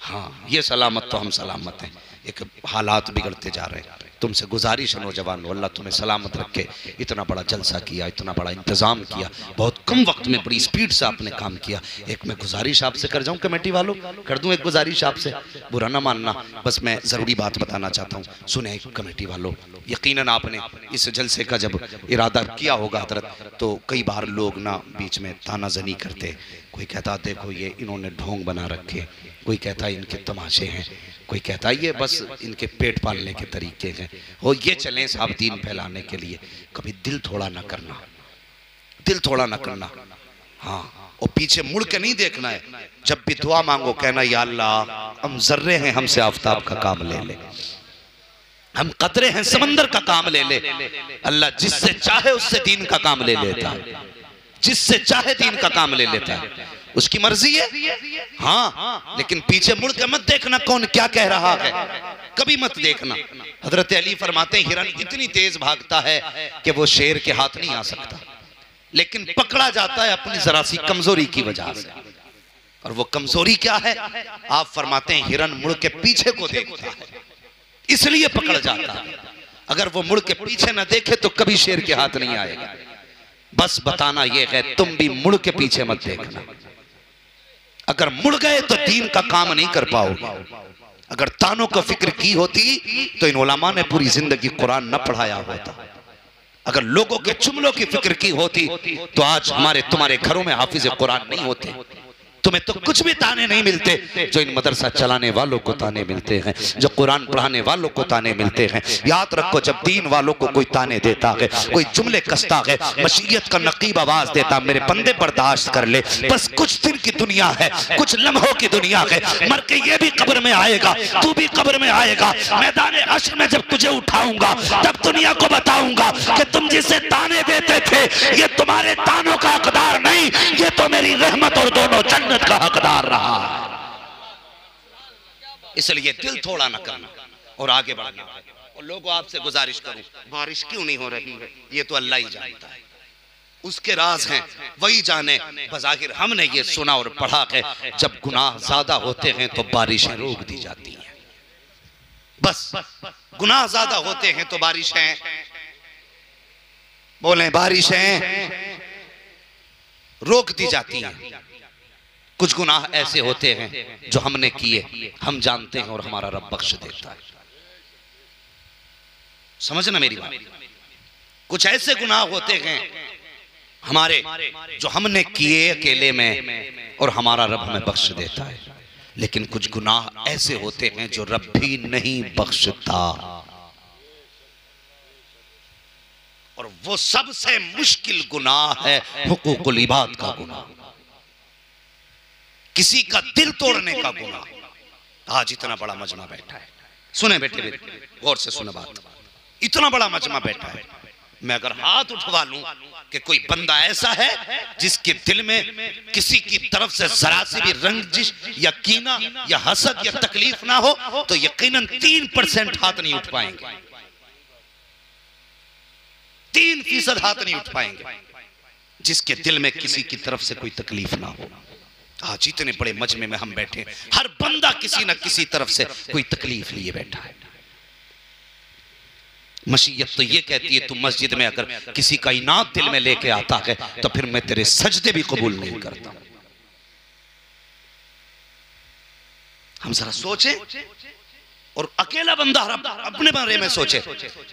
हाँ ये सलामत तो हम सलामत हैं। एक हालात बिगड़ते जा रहे हैं। तुमसे गुजारिश है, नौजवान, अल्लाह तुम्हें सलामत रखे। इतना बड़ा जलसा किया, इतना बड़ा इंतज़ाम किया। बहुत कम वक्त में बड़ी स्पीड से आपने काम किया। एक मैं गुजारिश आपसे कर जाऊँ, कमेटी वालों? कर दूँ एक गुजारिश आपसे? बुरा ना मानना। बस मैं ज़रूरी बात बताना चाहता हूँ। सुने कमेटी वालों यकीन आपने इस जलसे का जब इरादा किया होगा हज़रत तो कई बार लोग ना बीच में ताना जनी करते। कोई कहता, देखो ये इन्होंने ढोंग बना रखे। कोई कहता, इनके तमाशे हैं। कोई कहता ये बस इनके पेट पालने के तरीके हैं। हो ये चलें साहब दीन फैलाने के लिए। कभी दिल थोड़ा ना करना, दिल थोड़ा ना करना। हाँ और पीछे मुड़ के नहीं देखना है। जब भी दुआ मांगो, कहना, या अल्लाह, हम जर्रे हैं, हमसे आफ्ताब का काम ले ले। हम कतरे हैं, समंदर का काम ले ले। अल्लाह जिससे चाहे, उससे दीन का काम ले लेता। है जिससे चाहे, दीन का काम ले लेता। है उसकी मर्ज़ी है? हाँ लेकिन पीछे मुड़ के मत देखना कौन क्या कह रहा है। कभी मत देखना। हज़रत अली फरमाते हिरन इतनी तेज भागता है कि वो शेर के हाथ नहीं आ सकता। लेकिन पकड़ा जाता है अपनी जरा सी कमज़ोरी की वजह से। और वो कमज़ोरी क्या है? आप फरमाते हैं, हिरन मुड़ के पीछे को देखता है। इसलिए पकड़ जाता है। अगर वो मुड़ के पीछे ना देखे तो कभी शेर के हाथ नहीं आएगा। बस बताना यह है, तुम भी मुड़ के पीछे मत देखना। अगर मुड़ गए तो दीन का काम नहीं कर पाओगे। अगर तानों का फ़िक्र की होती तो इन ओलामा ने पूरी ज़िंदगी कुरान न पढ़ाया होता। अगर लोगों के चुमलों की फ़िक्र की होती तो आज हमारे तुम्हारे घरों में हाफिज कुरान नहीं होते। तुम्हें तो कुछ भी ताने नहीं मिलते जो इन मदरसा चलाने वालों को ताने मिलते हैं, जो कुरान पढ़ाने वालों को ताने मिलते हैं। याद रखो, जब दीन वालों को कोई ताने देता है, कोई जुमले कसता है, मशीयत का नकीब आवाज़ देता, मेरे बंदे बर्दाश्त कर ले, बस कुछ दिन की दुनिया है, कुछ लम्हों की दुनिया है, मर के ये भी कब्र में आएगा, तू भी कब्र में आएगा, मैदान अशर में जब तुझे उठाऊँगा, तब दुनिया को बताऊँगा कि तुम जिसे ताने देते थे, ये तुम्हारे तानों का अकदार नहीं, ये तो मेरी रहमत और दोनों जन्नत का हकदार रहा। इसलिए दिल थोड़ा ना करना और आगे बढ़ना। और लोगों, आपसे गुजारिश करूँ, बारिश क्यों नहीं हो रही है? ये तो अल्लाह ही जानता है। उसके राज हैं, वही जाने। बजाहिर हमने ये सुना और पढ़ा है, जब गुनाह ज़्यादा होते हैं तो बारिशें रोक दी जाती हैं। बस, गुनाह ज़्यादा होते हैं तो बारिशें। बोले, बारिशें रोक दी जाती हैं। कुछ गुनाह ऐसे होते हैं जो हमने किए, हम जानते हैं और हमारा रब बख्श देता है। समझना मेरी बात? कुछ ऐसे गुनाह होते हैं हमारे जो हमने किए अकेले में और हमारा रब हमें बख्श देता है। लेकिन कुछ गुनाह ऐसे होते हैं जो रब भी नहीं बख्शता। और वो सबसे मुश्किल गुनाह है हुकूकुल इबाद का गुनाह। किसी का दिल तोड़ने का गुना आज इतना बड़ा मजमा बैठा है। सुने बेटे गौर से सुने बात। इतना बड़ा मजमा बैठा है। मैं अगर हाथ उठवा लूँ कि कोई बंदा ऐसा है जिसके दिल में किसी की तरफ़ से जरा सी भी रंजिश या कीना या हसद या तकलीफ़ ना हो तो यकीनन तीन परसेंट हाथ नहीं उठ पाएँगे। तीन फ़ीसद हाथ नहीं उठ पाएँगे जिसके दिल में किसी की तरफ़ से कोई तकलीफ़ ना हो। आज इतने बड़े मजमे में हम बैठे हर बंदा किसी ना किसी तरफ़ से कोई तकलीफ़ लिए बैठा है। मसीहत तो ये कहती है, तू मस्जिद में अगर किसी का इनाम दिल में लेके आता है तो फिर मैं तेरे सजदे भी कबूल नहीं करता। हम जरा सोचें और अकेला बंदा हर अपने बारे में सोचे।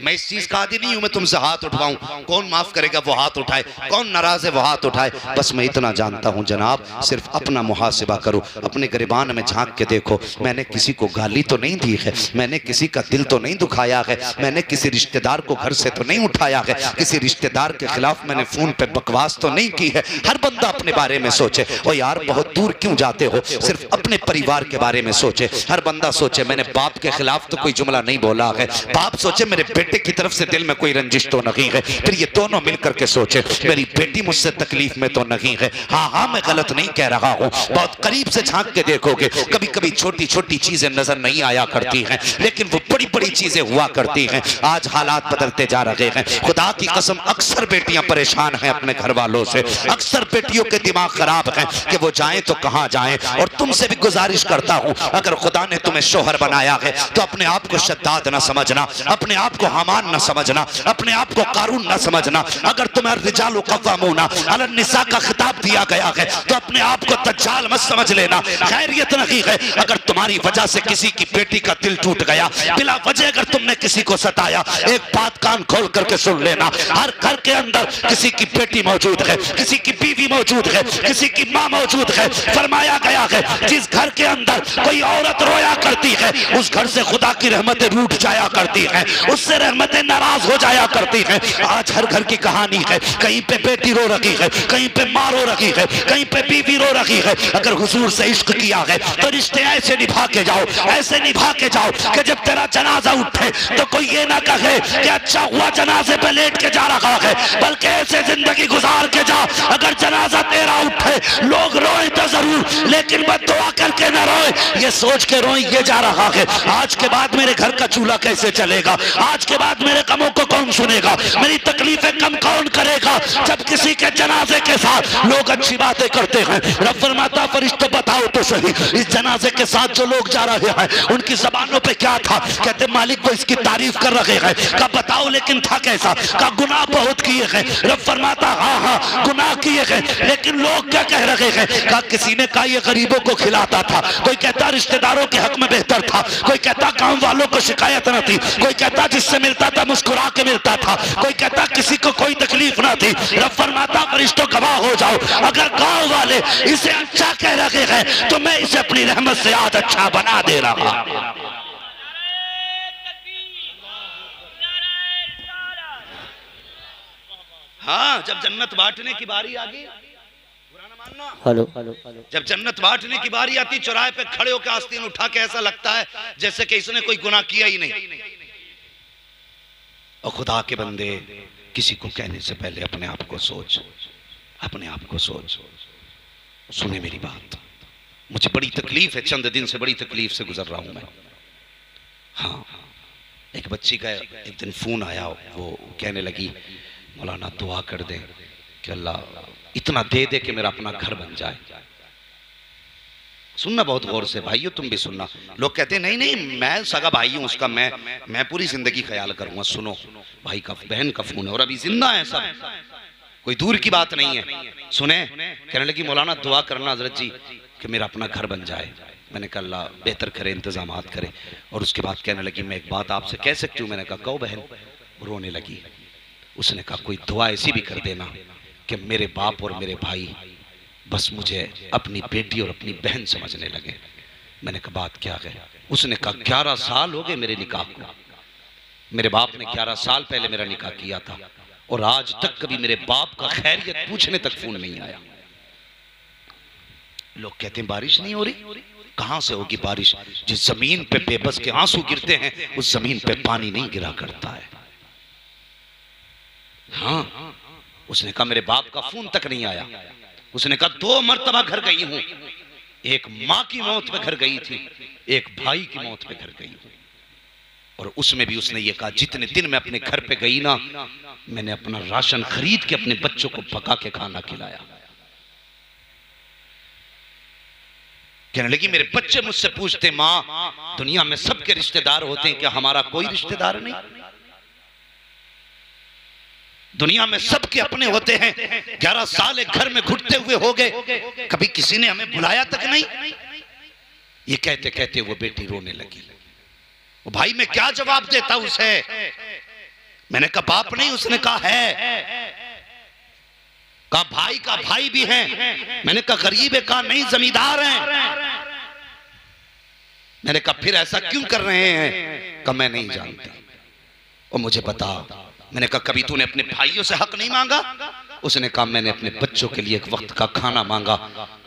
मैं इस चीज़ का आदि नहीं हूँ, मैं तुमसे हाथ उठवाऊं। कौन माफ़ करेगा, वो हाथ उठाए। कौन नाराज़ है, वो हाथ उठाए। बस मैं इतना जानता हूँ, जनाब, सिर्फ़ अपना मुहासिबा करो। अपने गरिबान में झाँक के देखो। मैंने किसी को गाली तो नहीं दी है। मैंने किसी का दिल तो नहीं दुखाया है। मैंने किसी रिश्तेदार को घर से तो नहीं उठाया है। किसी रिश्तेदार के खिलाफ मैंने फ़ोन पे बकवास तो नहीं की है। हर बंदा अपने बारे में सोचे। ओ यार, बहुत दूर क्यों जाते हो? सिर्फ़ अपने परिवार के बारे में सोचे। हर बंदा सोचे, मैंने बाप के खिलाफ तो कोई जुमला नहीं बोला है। बाप सोचे मेरे बेटे की तरफ़ से दिल में कोई रंजिश तो नहीं है। फिर ये दोनों मिलकर के सोचे, मेरी बेटी मुझसे तकलीफ़ में तो नहीं है। हाँ हाँ मैं गलत नहीं कह रहा हूँ। बहुत करीब से झाँक के देखोगे कभी कभी छोटी छोटी चीज़ें नज़र नहीं आया करती हैं, लेकिन वो बड़ी बड़ी चीज़ें हुआ करती हैं। आज हालात बदलते जा रहे हैं। खुदा की कसम, अक्सर बेटियाँ परेशान हैं अपने घर वालों से। अक्सर बेटियों के दिमाग खराब हैं कि वो जाएँ तो कहाँ जाएँ? और तुमसे भी गुजारिश करता हूँ, अगर खुदा ने तुम्हें शोहर बनाया है तो अपने आप को शद्दाद न समझना, अपने आप को हमान न समझना, अपने आप को कारून न समझना। अगर तुम्हें रिजालो कवामूना निसा का खिताब दिया गया है तो अपने आप को तज्जाल मत समझ लेना। खैरियत नहीं है अगर तुम्हारी वजह से किसी की बेटी का दिल टूट गया। बिला वजह अगर तुमने किसी को सताया, एक बात कान खोल करके सुन लेना। हर घर के अंदर किसी की बेटी मौजूद है, किसी की बीवी मौजूद है, किसी की माँ मौजूद है। फरमाया गया है, जिस घर के अंदर कोई औरत रोया करती है, उस घर से खुदा की रहमतें रूठ जाया करती हैं। उससे रहमतें नाराज़ हो जाया करती हैं। आज हर घर की कहानी है, कहीं पे बेटी रो रही है, कहीं पे माँ रो रही है, कहीं पे बीवी रो रही है। अगर हुजूर से इश्क किया है तो रिश्ते ऐसे निभा के जाओ, ऐसे निभा के जाओ कि जब तेरा जनाजा उठे तो कोई ये ना कहे कि अच्छा हुआ जनाजे पे लेट के जा रहा है, बल्कि ऐसे ज़िंदगी गुजार के जा। अगर जनाजा तेरा उठे, लोग रोए तो ज़रूर, लेकिन बद दुआ करके ना रोए। ये सोच के रोए ये जा रहा है आज के बाद मेरे घर का चूल्हा कैसे चलेगा? आज के बाद मेरे कमों को कौन सुनेगा? मेरी तकलीफें कम कौन करेगा? जब किसी के जनाजे के साथ लोग अच्छी बातें करते हैं, रब फरमाता, फरिश्ते बताओ तो सही। इस जनाजे के साथ जो लोग जा रहे हैं, उनकी जबानों पे क्या था? कहते, मालिक को इसकी तारीफ़ कर रहे हैं। का बताओ लेकिन था कैसा? का गुनाह बहुत किए हैं? रब फरमाता हाँ हाँ गुनाह किए हैं। लेकिन लोग क्या कह रहे हैं? का किसी ने कहा ये गरीबों को खिलाता था? कोई कहता, रिश्तेदारों के हक में बेहतर था? कोई कहता गाँव वालों को शिकायत ना थी। कोई कहता जिससे मिलता था, मुस्कुरा के मिलता था। कोई कहता किसी को कोई तकलीफ़ ना थी। रब फरमाता, फरिश्तों गवाह हो जाओ। अगर गाँव वाले इसे अच्छा कह रहे हैं तो मैं इसे अपनी रहमत से आज अच्छा बना दे रहा हूँ। हाँ जब जन्नत बांटने की बारी आ गई हेलो। हेलो जब जन्नत बांटने की बारी आती, चौराहे पे खड़े होकर आस्तीन उठा के ऐसा लगता है जैसे कि इसने कोई गुनाह किया ही नहीं। और खुदा के बंदे, किसी को कहने से पहले अपने आप को सोच, अपने आप को सोच। सुने मेरी बात। मुझे बड़ी तकलीफ़ है, चंद दिन से बड़ी तकलीफ़ से गुजर रहा हूँ मैं। हाँ एक बच्ची का एक दिन फ़ोन आया, वो कहने लगी, मौलाना, दुआ कर दे कि अल्लाह इतना दे दे कि मेरा अपना घर बन जाए। सुनना बहुत गौर से, भाइयों, तुम भी सुनना। लोग कहते हैं, नहीं नहीं, मैं सगा भाई हूँ, उसका मैं मैं पूरी ज़िंदगी ख्याल करूँगा। सुनो, भाई का, बहन का फ़ोन है और अभी ज़िंदा है सब। कोई दूर की बात नहीं है। सुने, कहने लगी, मौलाना, दुआ करना हज़रत जी, कि मेरा अपना घर बन जाए। मैंने कहा, अल्लाह, बेहतर करे इंतज़ाम करे। और उसके बाद कहने लगी, मैं एक बात आपसे कह सकती हूँ। मैंने कहा, कहो, बहन। रोने लगी। उसने कहा, कोई दुआ ऐसी भी कर देना कि मेरे बाप और मेरे भाई बस मुझे अपनी बेटी और अपनी बहन समझने लगे। मैंने कहा, बात क्या है? उसने कहा, ग्यारह साल हो गए मेरे निकाह को। मेरे बाप ने ग्यारह साल पहले मेरा निकाह किया था और आज तक कभी मेरे बाप का खैरियत पूछने तक फ़ोन नहीं आया। लोग कहते हैं, बारिश नहीं हो रही? कहाँ से होगी बारिश? जिस ज़मीन पे बेबस के आँसू गिरते हैं, उस ज़मीन पे पानी नहीं गिरा करता है। हाँ उसने कहा, मेरे बाप का फ़ोन तक नहीं आया। उसने कहा, दो मरतबा घर गई हूँ। एक माँ की मौत पे घर गई थी, एक भाई की मौत पे घर गई और उसमें भी उसने ये कहा, जितने दिन मैं अपने घर पे गई ना, मैंने अपना राशन खरीद के अपने बच्चों को पका के खाना खिलाया। कहने लगी, मेरे बच्चे मुझसे पूछते, माँ, दुनिया में सबके रिश्तेदार होते हैं, क्या हमारा कोई रिश्तेदार नहीं? दुनिया में सबके अपने होते हैं। ग्यारह साल एक घर में घुटते हुए हो गए। कभी किसी ने हमें बुलाया तक नहीं। ये कहते कहते वो बेटी रोने लगी। वो भाई मैं क्या जवाब देता उसे? मैंने कहा बाप नहीं उसने कहा है। कहा भाई का भाई भी है। मैंने कहा गरीब है कहा नहीं जमींदार है। मैंने कहा फिर ऐसा क्यों कर रहे हैं? कहा मैं नहीं जानती। और मुझे बता मैंने कहा कभी तूने अपने भाइयों से हक नहीं मांगा? उसने कहा, मैंने अपने बच्चों के लिए एक वक्त का खाना मांगा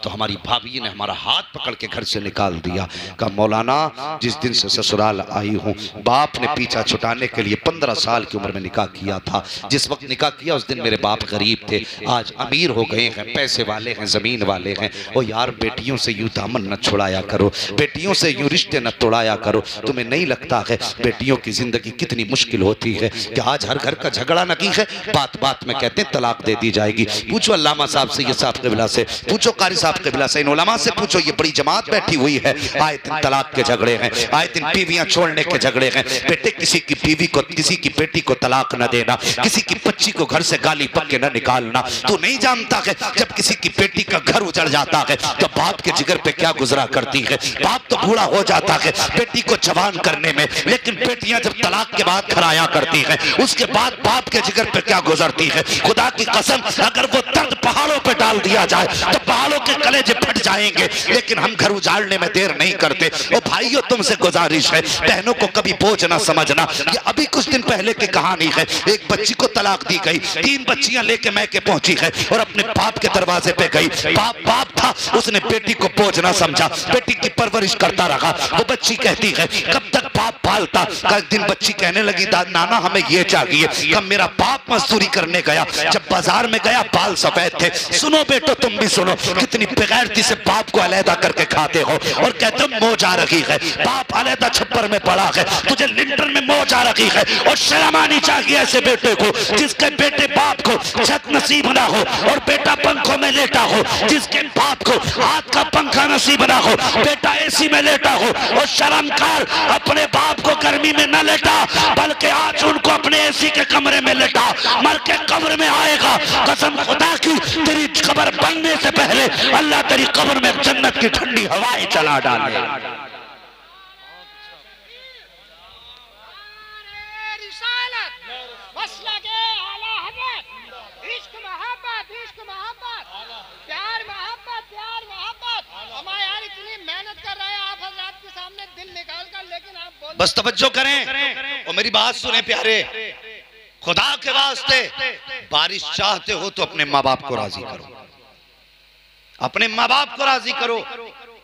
तो हमारी भाभी ने हमारा हाथ पकड़ के घर से निकाल दिया। कहा, मौलाना, जिस दिन से ससुराल आई हूँ, बाप ने पीछा छुटाने के लिए पंद्रह साल की उम्र में निकाह किया था। जिस वक्त निकाह किया, उस दिन मेरे बाप गरीब थे। आज अमीर हो गए हैं, पैसे वाले हैं, ज़मीन वाले हैं। ओ यार, बेटियों से यूँ दामन न छुड़ाया करो, बेटियों से यूँ रिश्ते न तोड़ाया करो। तुम्हें नहीं लगता है, बेटियों की ज़िंदगी कितनी मुश्किल होती है? कि आज हर घर का झगड़ा नकी है? बात बात में कहते तलाक दे दी जाएगी। पूछो अल्लामा साहब से ये साहब कबिला से। पूछो कारी साहब कबिला से, इन उलमा से पूछो, ये बड़ी जमात बैठी हुई है। आए दिन तलाक के झगड़े हैं आए दिन बीवियाँ छोड़ने के झगड़े हैं। बेटे, किसी की बीवी को, किसी की बेटी को तलाक न देना, किसी की बच्ची को घर से गाली पक्के न निकालना। तू नहीं जानता है, जब किसी की बेटी का घर उजड़ जाता है तो बाप के जिगर पे क्या गुजरा करती है? बाप तो बूढ़ा हो जाता है, बेटी को जवान करने में। लेकिन बेटियाँ जब तलाक के बाद खराया करती है, उसके बाद बाप के जिगर पे क्या गुजरती है? खुदा की कसम अगर वो दर्द पहाड़ों पे डाल दिया जाए तो पहाड़ों के कलेजे फट जाएँगे। लेकिन हम घर उजाड़ने में देर नहीं करते। ओ भाइयों, तुमसे गुजारिश है, बहनों को कभी बोझ ना समझना। ये अभी कुछ दिन पहले की कहानी है। एक बच्ची को तलाक दी गई। तीन बच्चियाँ लेके मैके पहुँची है और अपने बाप के दरवाजे पे गई। बाप बाप था, उसने बेटी को बोझ ना समझा। बेटी की परवरिश करता रहा। वो बच्ची कहती है, कब तक बाप पालता? कल दिन बच्ची कहने लगी, "दा- नाना, हमें ये चाहिए। कब मेरा बाप मजदूरी करने गया? जब बाज़ार में गया, बाल सफ़ेद थे। सुनो बेटो, तुम भी सुनो, कितनी बेगैरती से बाप को अलहदा करके खाते हो और कहते हो, मोज आ रखी है। बाप अलहदा छप्पर में पड़ा है, तुझे लिंटर में मोज आ रखी है और शर्म चाहिए ऐसे बेटे को, जिसके बेटे बाप को छत नसीब ना हो और बेटा पंखों में लेटा हो, जिसके बाप को हाथ का पंखा नसीब ना हो, बेटा एसी में लेटा हो और शर्मकार अपने बाप को गर्मी में न लेटा, बल्कि आज उनको अपने एसी के कमरे में लेटा, मर के कब्र में आएगा। कसम खुदा की तेरी कब्र बनने से पहले अल्लाह तेरी कब्र में जन्नत की ठंडी हवाएँ चला डाले। रिसालत मसलक आला हज़रत इश्क मोहब्बत इश्क मोहब्बत प्यार मोहब्बत प्यार मोहब्बत हमारे यार इतनी मेहनत कर। रहे हैं आप हजरात के सामने दिल निकाल कर। लेकिन आप बस तवज्जो करें। और मेरी बात सुने प्यारे। खुदा के वास्ते बारिश चाहते हो तो अपने माँ बाप को राज़ी करो। अपने माँ बाप को राज़ी करो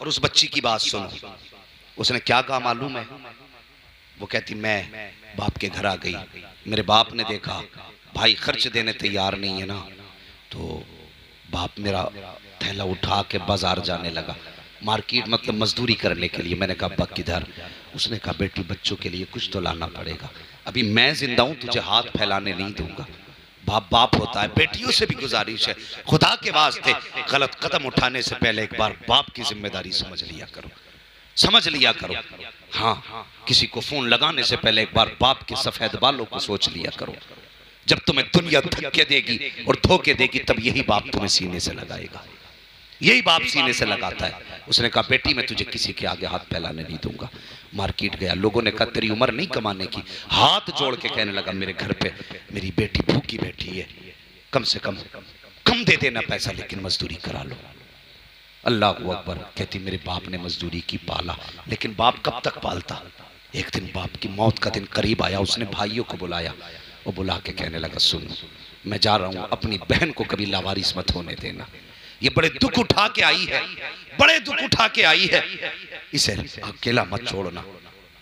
और उस बच्ची की बात सुनो। उसने क्या कहा मालूम है? वो कहती, मैं बाप के घर आ गई। मेरे बाप ने देखा, भाई खर्च देने तैयार नहीं है ना। तो बाप मेरा थैला उठा के बाज़ार जाने लगा। मार्केट मतलब मजदूरी करने के लिए। मैंने कहा अब्बा किधर उसने कहा, बेटी, बच्चों के लिए कुछ तो लाना पड़ेगा। अभी मैं ज़िंदा हूँ, तुझे हाथ फैलाने नहीं दूँगा। बाप बाप होता है, बेटियों से भी गुजारिश है। खुदा के वास्ते गलत कदम उठाने से पहले एक बार बाप की ज़िम्मेदारी समझ लिया करो। समझ लिया करो। हाँ किसी को फ़ोन लगाने से पहले एक बार बाप के सफ़ेद बालों को सोच लिया करो। जब तुम्हें दुनिया धक्के देगी और धोखे देगी, तब यही बाप तुम्हें सीने से लगाएगा। यही बाप सीने से लगाता है। उसने कहा, बेटी, मैं तुझे किसी के आगे हाथ फैलाने नहीं दूँगा। मार्केट गया। लोगों ने कहा, तेरी उम्र नहीं कमाने की। हाथ जोड़ के कहने लगा, मेरे घर पे, मेरी बेटी भूखी बैठी है। कम से कम कम दे देना पैसा, लेकिन मजदूरी करा लो। अल्लाह अकबर कहती, मेरे बाप ने मजदूरी की पाला, लेकिन बाप कब तक पालता? एक दिन बाप की मौत का दिन करीब आया, उसने भाइयों को बुलाया। वो बुला के कहने लगा, सुन, मैं जा रहा हूँ, अपनी बहन को कभी लावारिस मत होने देना। ये बड़े दुख उठा के आई है। बड़े दुख उठा के आई है। इसे अकेला मत छोड़ना।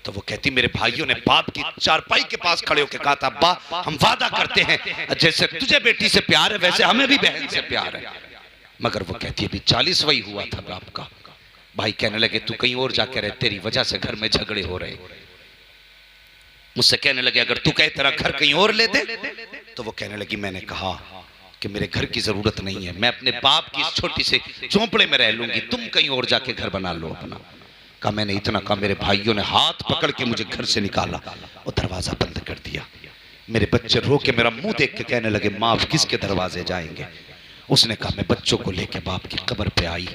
तो वो कहती मेरे भाइयों ने बाप की चारपाई के पास खड़े होकर कहा था बा हम वादा करते हैं। जैसे तुझे बेटी से प्यार है वैसे हमें भी बहन से प्यार है। मगर वो कहती है अभी चालीस वही हुआ था बाप का। भाई कहने लगे तू कहीं और जाके रहे तेरी वजह से घर में झगड़े हो रहे मुझसे कहने लगे अगर तू कहे तेरा घर कहीं और ले दे। तो वो कहने लगी मैंने कहा कि मेरे घर की ज़रूरत नहीं है, मैं अपने बाप की छोटी से झोंपड़े में रह लूँगी, तुम कहीं और जाके घर बना लो अपना। कहा, मैंने इतना कहा, मेरे भाइयों ने हाथ पकड़ के मुझे घर से निकाला और दरवाज़ा बंद कर दिया। मेरे बच्चे रो के मेरा मुँह देख के कहने लगे, माफ़, किसके दरवाजे जाएँगे? उसने कहा, मैं बच्चों को लेके बाप की कब्र पे आई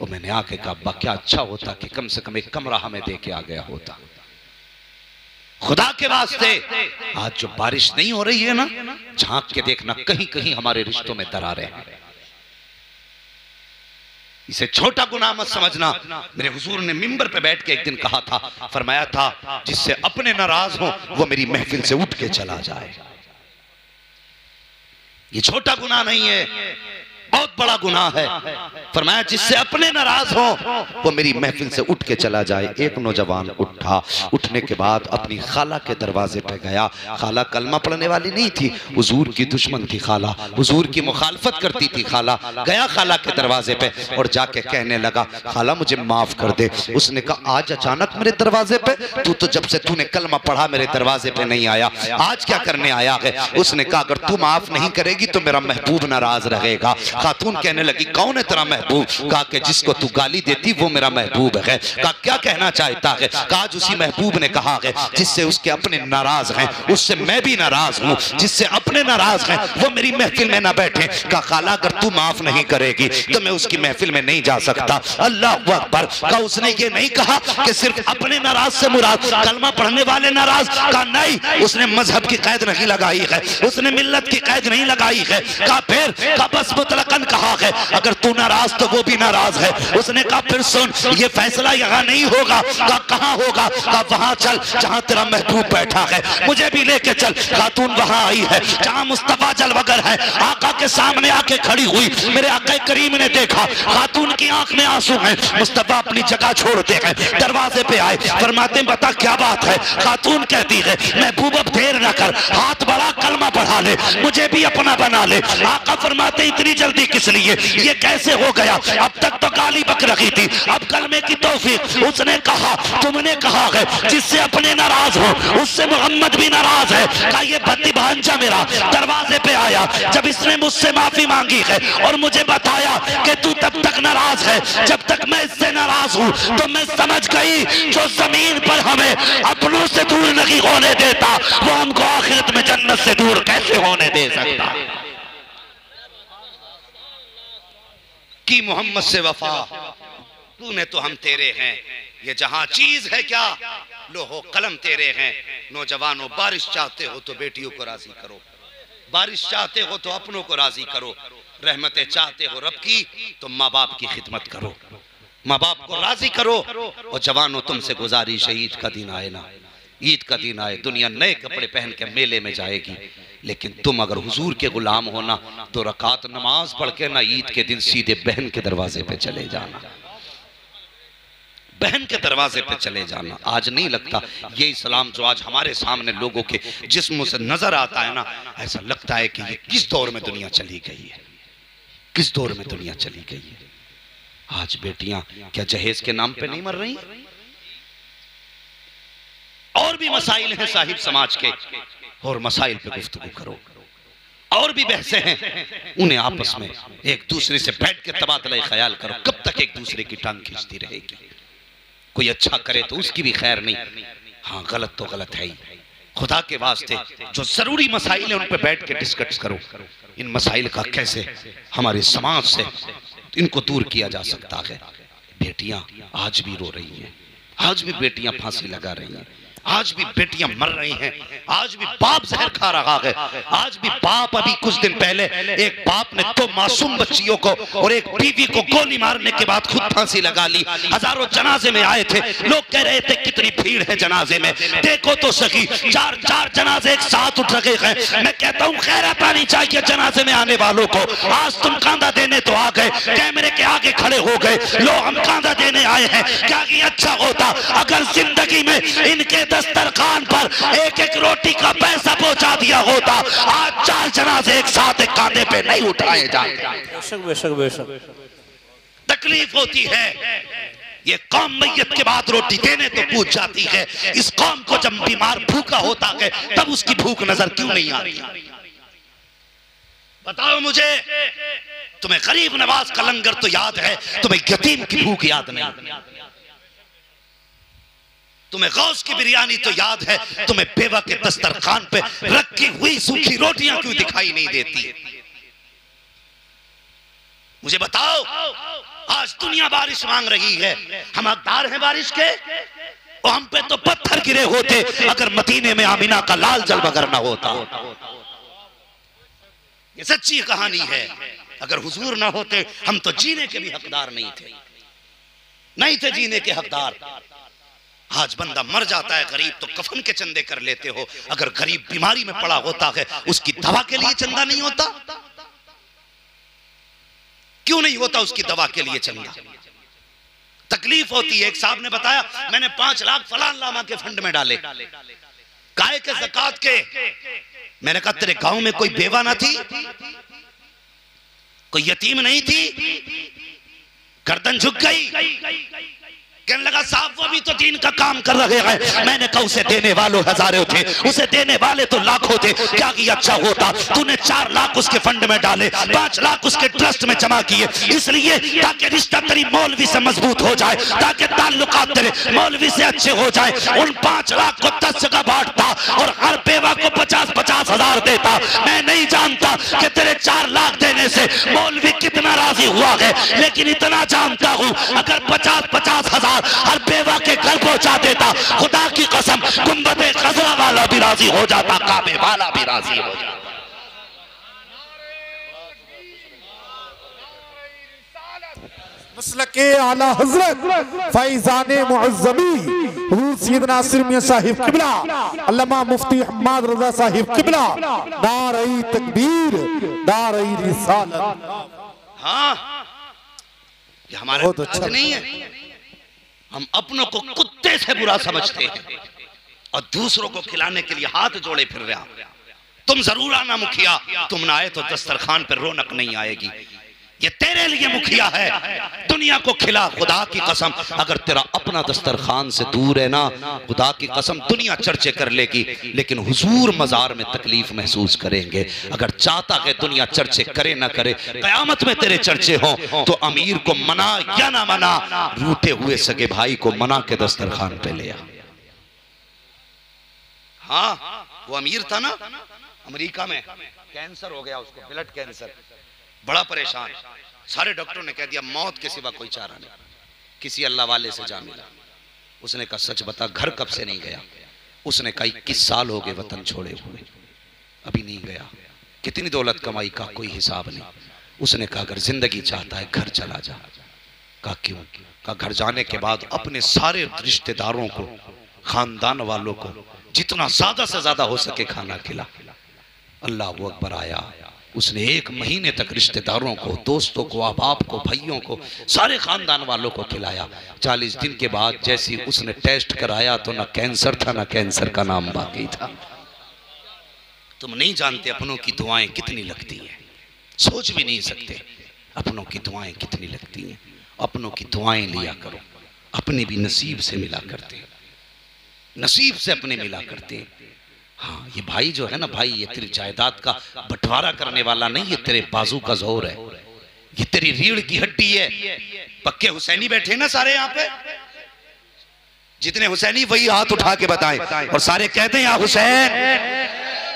और मैंने आके कहा, अब्बा, क्या अच्छा होता कि कम से कम एक कमरा हमें दे के आ गया होता। खुदा के वास्ते। आज जो बारिश नहीं हो रही है ना, झाँक के देखना कहीं कहीं हमारे रिश्तों में दरारें हैं। इसे छोटा गुनाह मत समझना। मेरे हुजूर ने मिंबर पे बैठ के एक दिन कहा था, फरमाया था, जिससे अपने नाराज़ हो, वो मेरी महफिल से उठ के चला जाए। ये छोटा गुनाह नहीं है। बहुत बड़ा गुनाह है। फरमाया, जिससे अपने नाराज़ हो, वो मेरी महफिल से उठ के चला जाए। एक नौजवान उठा। उठने के बाद अपनी खाला के दरवाजे पे गया। खाला कलमा पढ़ने वाली नहीं थी। हुजूर की दुश्मन थी खाला। हुजूर की मुखालफत करती थी खाला। गया खाला के दरवाजे पे और जाके कहने लगा, खाला, मुझे माफ़ कर दे। उसने कहा, आज अचानक मेरे दरवाजे पे? तू तो जब से तूने कलमा पढ़ा, मेरे दरवाजे पे नहीं आया। आज क्या करने आया है? उसने कहा, अगर तू माफ़ नहीं करेगी तो मेरा महबूब नाराज़ रहेगा। खातून कहने लगी कौन है तेरा महबूब? कहा कि जिसको तू गाली देती वो मेरा महबूब है। कहा क्या कहना चाहता है? कहा उसी महबूब ने कहा है जिससे उसके अपने नाराज़ हैं उससे मैं भी नाराज़ हूँ जिससे अपने नाराज़ हैं वो मेरी महफिल में ना बैठे। कहा खाला अगर तू माफ़ नहीं करेगी तो मैं उसकी महफिल में नहीं जा सकता। अल्लाह अकबर। का उसने ये नहीं कहा कि सिर्फ़ अपने नाराज़ से मुराद कलमा पढ़ने वाले नाराज़। का नहीं उसने मज़हब की कैद नहीं लगाई है उसने मिल्लत की कैद नहीं लगाई है। कहा फिर का बस मुतलकन कहा है? अगर तू नाराज़ तो वो भी नाराज़ है। उसने कहा, फिर सुन, ये फैसला यहाँ नहीं होगा। कहा, कहाँ होगा? कहा, वहाँ चल, जहाँ तेरा महबूब बैठा है। मुझे भी लेके चल। खातून वहाँ आई है। जहाँ मुस्तफ़ा जल वगर है, आका के सामने आके खड़ी हुई। मेरे आका करीम ने देखा, खातून की आँख में आँसू है। मुस्तफ़ा अपनी जगह छोड़ते हैं, दरवाजे पे आए। फरमाते, बता, क्या बात है? खातून कहती है, महबूब, अब देर न कर। हाथ बड़ा, कलमा बढ़ा ले। मुझे भी अपना बना ले। आका फरमाते, इतनी जल्दी किस लिए? ये कैसे हो गया? अब तक तो गाली बक रही थी। अब कलमे की तौफीक उसने कहा, तुमने कहा है, जिससे अपने नाराज़ हो, उससे मोहम्मद भी नाराज़ है। कहा, ये भत्ती भांजा मेरा, दरवाजे पे आया, जब इसने मुझसे माफ़ी मांगी है और मुझे बताया कि तू तब तक नाराज़ है। जब तक मैं इससे नाराज़ हूँ तो मैं समझ गई, जो ज़मीन पर हमें अपनों से दूर नहीं होने देता, वो हमको आखिरत में जन्नत से दूर कैसे होने दे सकता? की मोहम्मद से वफा। तूने तो हम तेरे हैं। ये जहाँ चीज़ है क्या? लोहो कलम तेरे हैं। नौजवानों, बारिश चाहते हो तो बेटियों को राज़ी करो। बारिश चाहते हो तो अपनों को राज़ी करो। रहमतें चाहते हो रब की तो माँ बाप की खिदमत करो। माँ बाप को राज़ी करो और जवानों, तुमसे गुजारिश है, ईद का दिन आए ना। ईद का दिन आए, दुनिया नए कपड़े पहन के मेले में जाएगी। लेकिन तुम अगर हुजूर के गुलाम होना तो रकात नमाज़ पढ़ के ना ईद के दिन सीधे बहन के दरवाजे पे चले जाना। बहन के दरवाजे पे चले जाना। आज नहीं लगता ये इस्लाम जो आज हमारे सामने लोगों के जिस्मों से नज़र आता है ना, ऐसा लगता है कि ये किस दौर में दुनिया चली गई है। किस दौर में दुनिया चली गई है। आज बेटियाँ, क्या जहेज के नाम पे नहीं मर रही? और भी मसाइल हैं साहिब समाज के। और मसाइल पे गुफ्तगु करो। और भी बहसे हैं, उन्हें आपस में एक दूसरे से बैठ के तबादला ख्याल करो। कब तक एक दूसरे की टांग खींचती रहेगी? कोई अच्छा करे तो उसकी भी खैर नहीं। हाँ गलत तो गलत है ही। खुदा के वास्ते जो ज़रूरी मसाइल है उन पर बैठ के डिस्कस करो, इन मसाइल का कैसे हमारे समाज से इनको दूर किया जा सकता है? बेटियाँ आज भी रो रही हैं, आज भी बेटियाँ फांसी लगा रही हैं। आज भी बेटियाँ मर रही हैं। आज भी बाप जहर खा रहा है। आज भी बाप अभी कुछ दिन पहले एक बाप ने दो मासूम बच्चियों को और एक बीवी को गोली मारने के बाद खुद फांसी लगा ली। हज़ारों जनाजे में आए थे। लोग कह रहे थे, कितनी भीड़ है जनाजे में। देखो तो सही, चार चार जनाजे एक साथ उठ रहे हैं। मैं कहता हूँ खैरत आनी चाहिए जनाजे में आने वालों को। आज तुम कांदा देने तो आ गए। कैमरे के आगे खड़े हो गए। लोग हम कांदा देने आए हैं। क्या अच्छा होता? अगर ज़िंदगी में इनके दस्तरखान पर एक एक रोटी का पैसा पहुँचा दिया होता। आज चार जनाजे एक साथ एक कांधे पे नहीं उठाए जाते। बेशक बेशक बेशक। तकलीफ़ होती है। ये कौम मैयत के बाद रोटी देने तो पूछ जाती है। इस कौम को जब बीमार भूखा होता है तब उसकी भूख नज़र क्यों नहीं आती? बताओ मुझे तुम्हें गरीब नवाज़ का लंगर तो याद है तुम्हें यतीम की भूख याद नहीं। तुम्हें गौस की बिरयानी तो याद है, तुम्हें बेवा के दस्तरखान पे रखी हुई सूखी रोटियाँ क्यों दिखाई नहीं देती? मुझे बताओ, आज दुनिया बारिश मांग रही है। हम हकदार हैं बारिश के? और हम पे तो पत्थर गिरे होते, अगर मदीने में आमिना का लाल जल बगर ना होता। ये सच्ची कहानी है। अगर हुजूर ना होते, हम तो जीने के भी हकदार नहीं थे। नहीं थे जीने के हकदार। आज बंदा मर जाता है, गरीब तो कफन के चंदे कर लेते हो। अगर गरीब बीमारी में पड़ा होता है, उसकी दवा के लिए चंदा नहीं होता। क्यों नहीं होता उसकी दवा के लिए चंदा? तकलीफ़ होती है, एक साहब ने बताया, मैंने पाँच लाख फलान लामा के फंड में डाले। गाय के जक़ात के। मैंने कहा, तेरे गाँव में कोई बेवा ना थी? कोई यतीम नहीं थी? गर्दन झुक गई? कहने लगा, साहब, वो भी तो दीन का काम कर रहे हैं। मैंने कहा, उसे देने वालों हज़ारों थे, उसे देने वाले तो लाखों थे। क्या की अच्छा होता, तूने चार लाख उसके फंड में डाले, पाँच लाख उसके ट्रस्ट में जमा किए। इसलिए ताकि रिश्ता तेरी मौलवी से मज़बूत हो जाए, ताकि ताल्लुकात तेरे मौलवी से अच्छे हो जाए। उन पाँच लाख को दस जगह बांटता और हर बेवा को पचास पचास हज़ार देता। मैं नहीं जानता कि तेरे चार लाख देने से मौलवी कितना राज़ी हुआ है, लेकिन इतना जानता हूँ, अगर पचास पचास हज़ार हर बेवा के घर पहुँचा देता। खुदा की कसम गुंबद खजरा वाला भी राज़ी हो जाता काबे वाला भी राज़ी हो जाता। मसल के आला हज़रत फैजान मुअज्जमी हजूर नासिर मियाँ साहिब किबला अल्लामा मुफ्ती रजा साहिब किबला तकबीर रिसालत। हाँ ये हमारे बहुत अच्छा। नहीं है। हम अपनों को कुत्ते से बुरा समझते हैं और दूसरों को खिलाने के लिए हाथ जोड़े फिर रहा तुम ज़रूर आना मुखिया, तुम ना आए तो दस्तरखान पर रौनक नहीं आएगी। ये तेरे लिए मुखिया है। दुनिया को खिला खुदा की कसम। अगर तेरा अपना दस्तरखान से दूर है ना, खुदा की कसम दुनिया चर्चे कर लेगी। लेकिन हुजूर मजार में तकलीफ़ महसूस करेंगे। अगर चाहता है दुनिया चर्चे करे ना करे, कयामत में तेरे चर्चे हो तो अमीर को मना या ना मना, रूठे हुए सगे भाई को मना के दस्तरखान पे ले हाँ वो अमीर था ना? अमेरिका में। कैंसर हो गया उसको, ब्लड कैंसर। बड़ा परेशान। सारे डॉक्टरों ने कह दिया, मौत के सिवा कोई चारा नहीं। किसी अल्लाह वाले से जा मिला। उसने कहा, सच बता, घर कब से नहीं गया? उसने कहा, इक्कीस साल हो गए वतन छोड़े हुए। अभी नहीं गया। कितनी दौलत कमाई का कोई हिसाब नहीं। उसने कहा, अगर ज़िंदगी चाहता है, घर चला जा। कहा, क्यों? कहा, घर जाने के बाद अपने सारे रिश्तेदारों को, खानदान वालों को, जितना ज़्यादा से ज़्यादा हो सके खाना खिला। अल्लाह वो अकबर आया। उसने एक महीने तक रिश्तेदारों को, दोस्तों को, अबाप को, भाइयों को, सारे खानदान वालों को खिलाया। चालीस दिन के बाद जैसी उसने टेस्ट कराया तो ना कैंसर था, ना कैंसर का नाम बाकी था। तुम नहीं जानते अपनों की दुआएँ कितनी लगती हैं। सोच भी नहीं सकते, अपनों की दुआएँ कितनी लगती हैं। अपनों की दुआएँ लिया करो, अपने भी नसीब से मिला करते नसीब से अपने मिला करते हाँ। ये भाई जो है ना, भाई, ये तेरी जायदाद का बंटवारा करने वाला नहीं, ये तेरे बाजू का ज़ोर है। ये तेरी रीढ़ की हड्डी है। पक्के हुसैनी बैठे ना सारे यहाँ पे? जितने हुसैनी, वही हाथ उठा के बताएँ। और सारे कहते हैं, या हुसैन!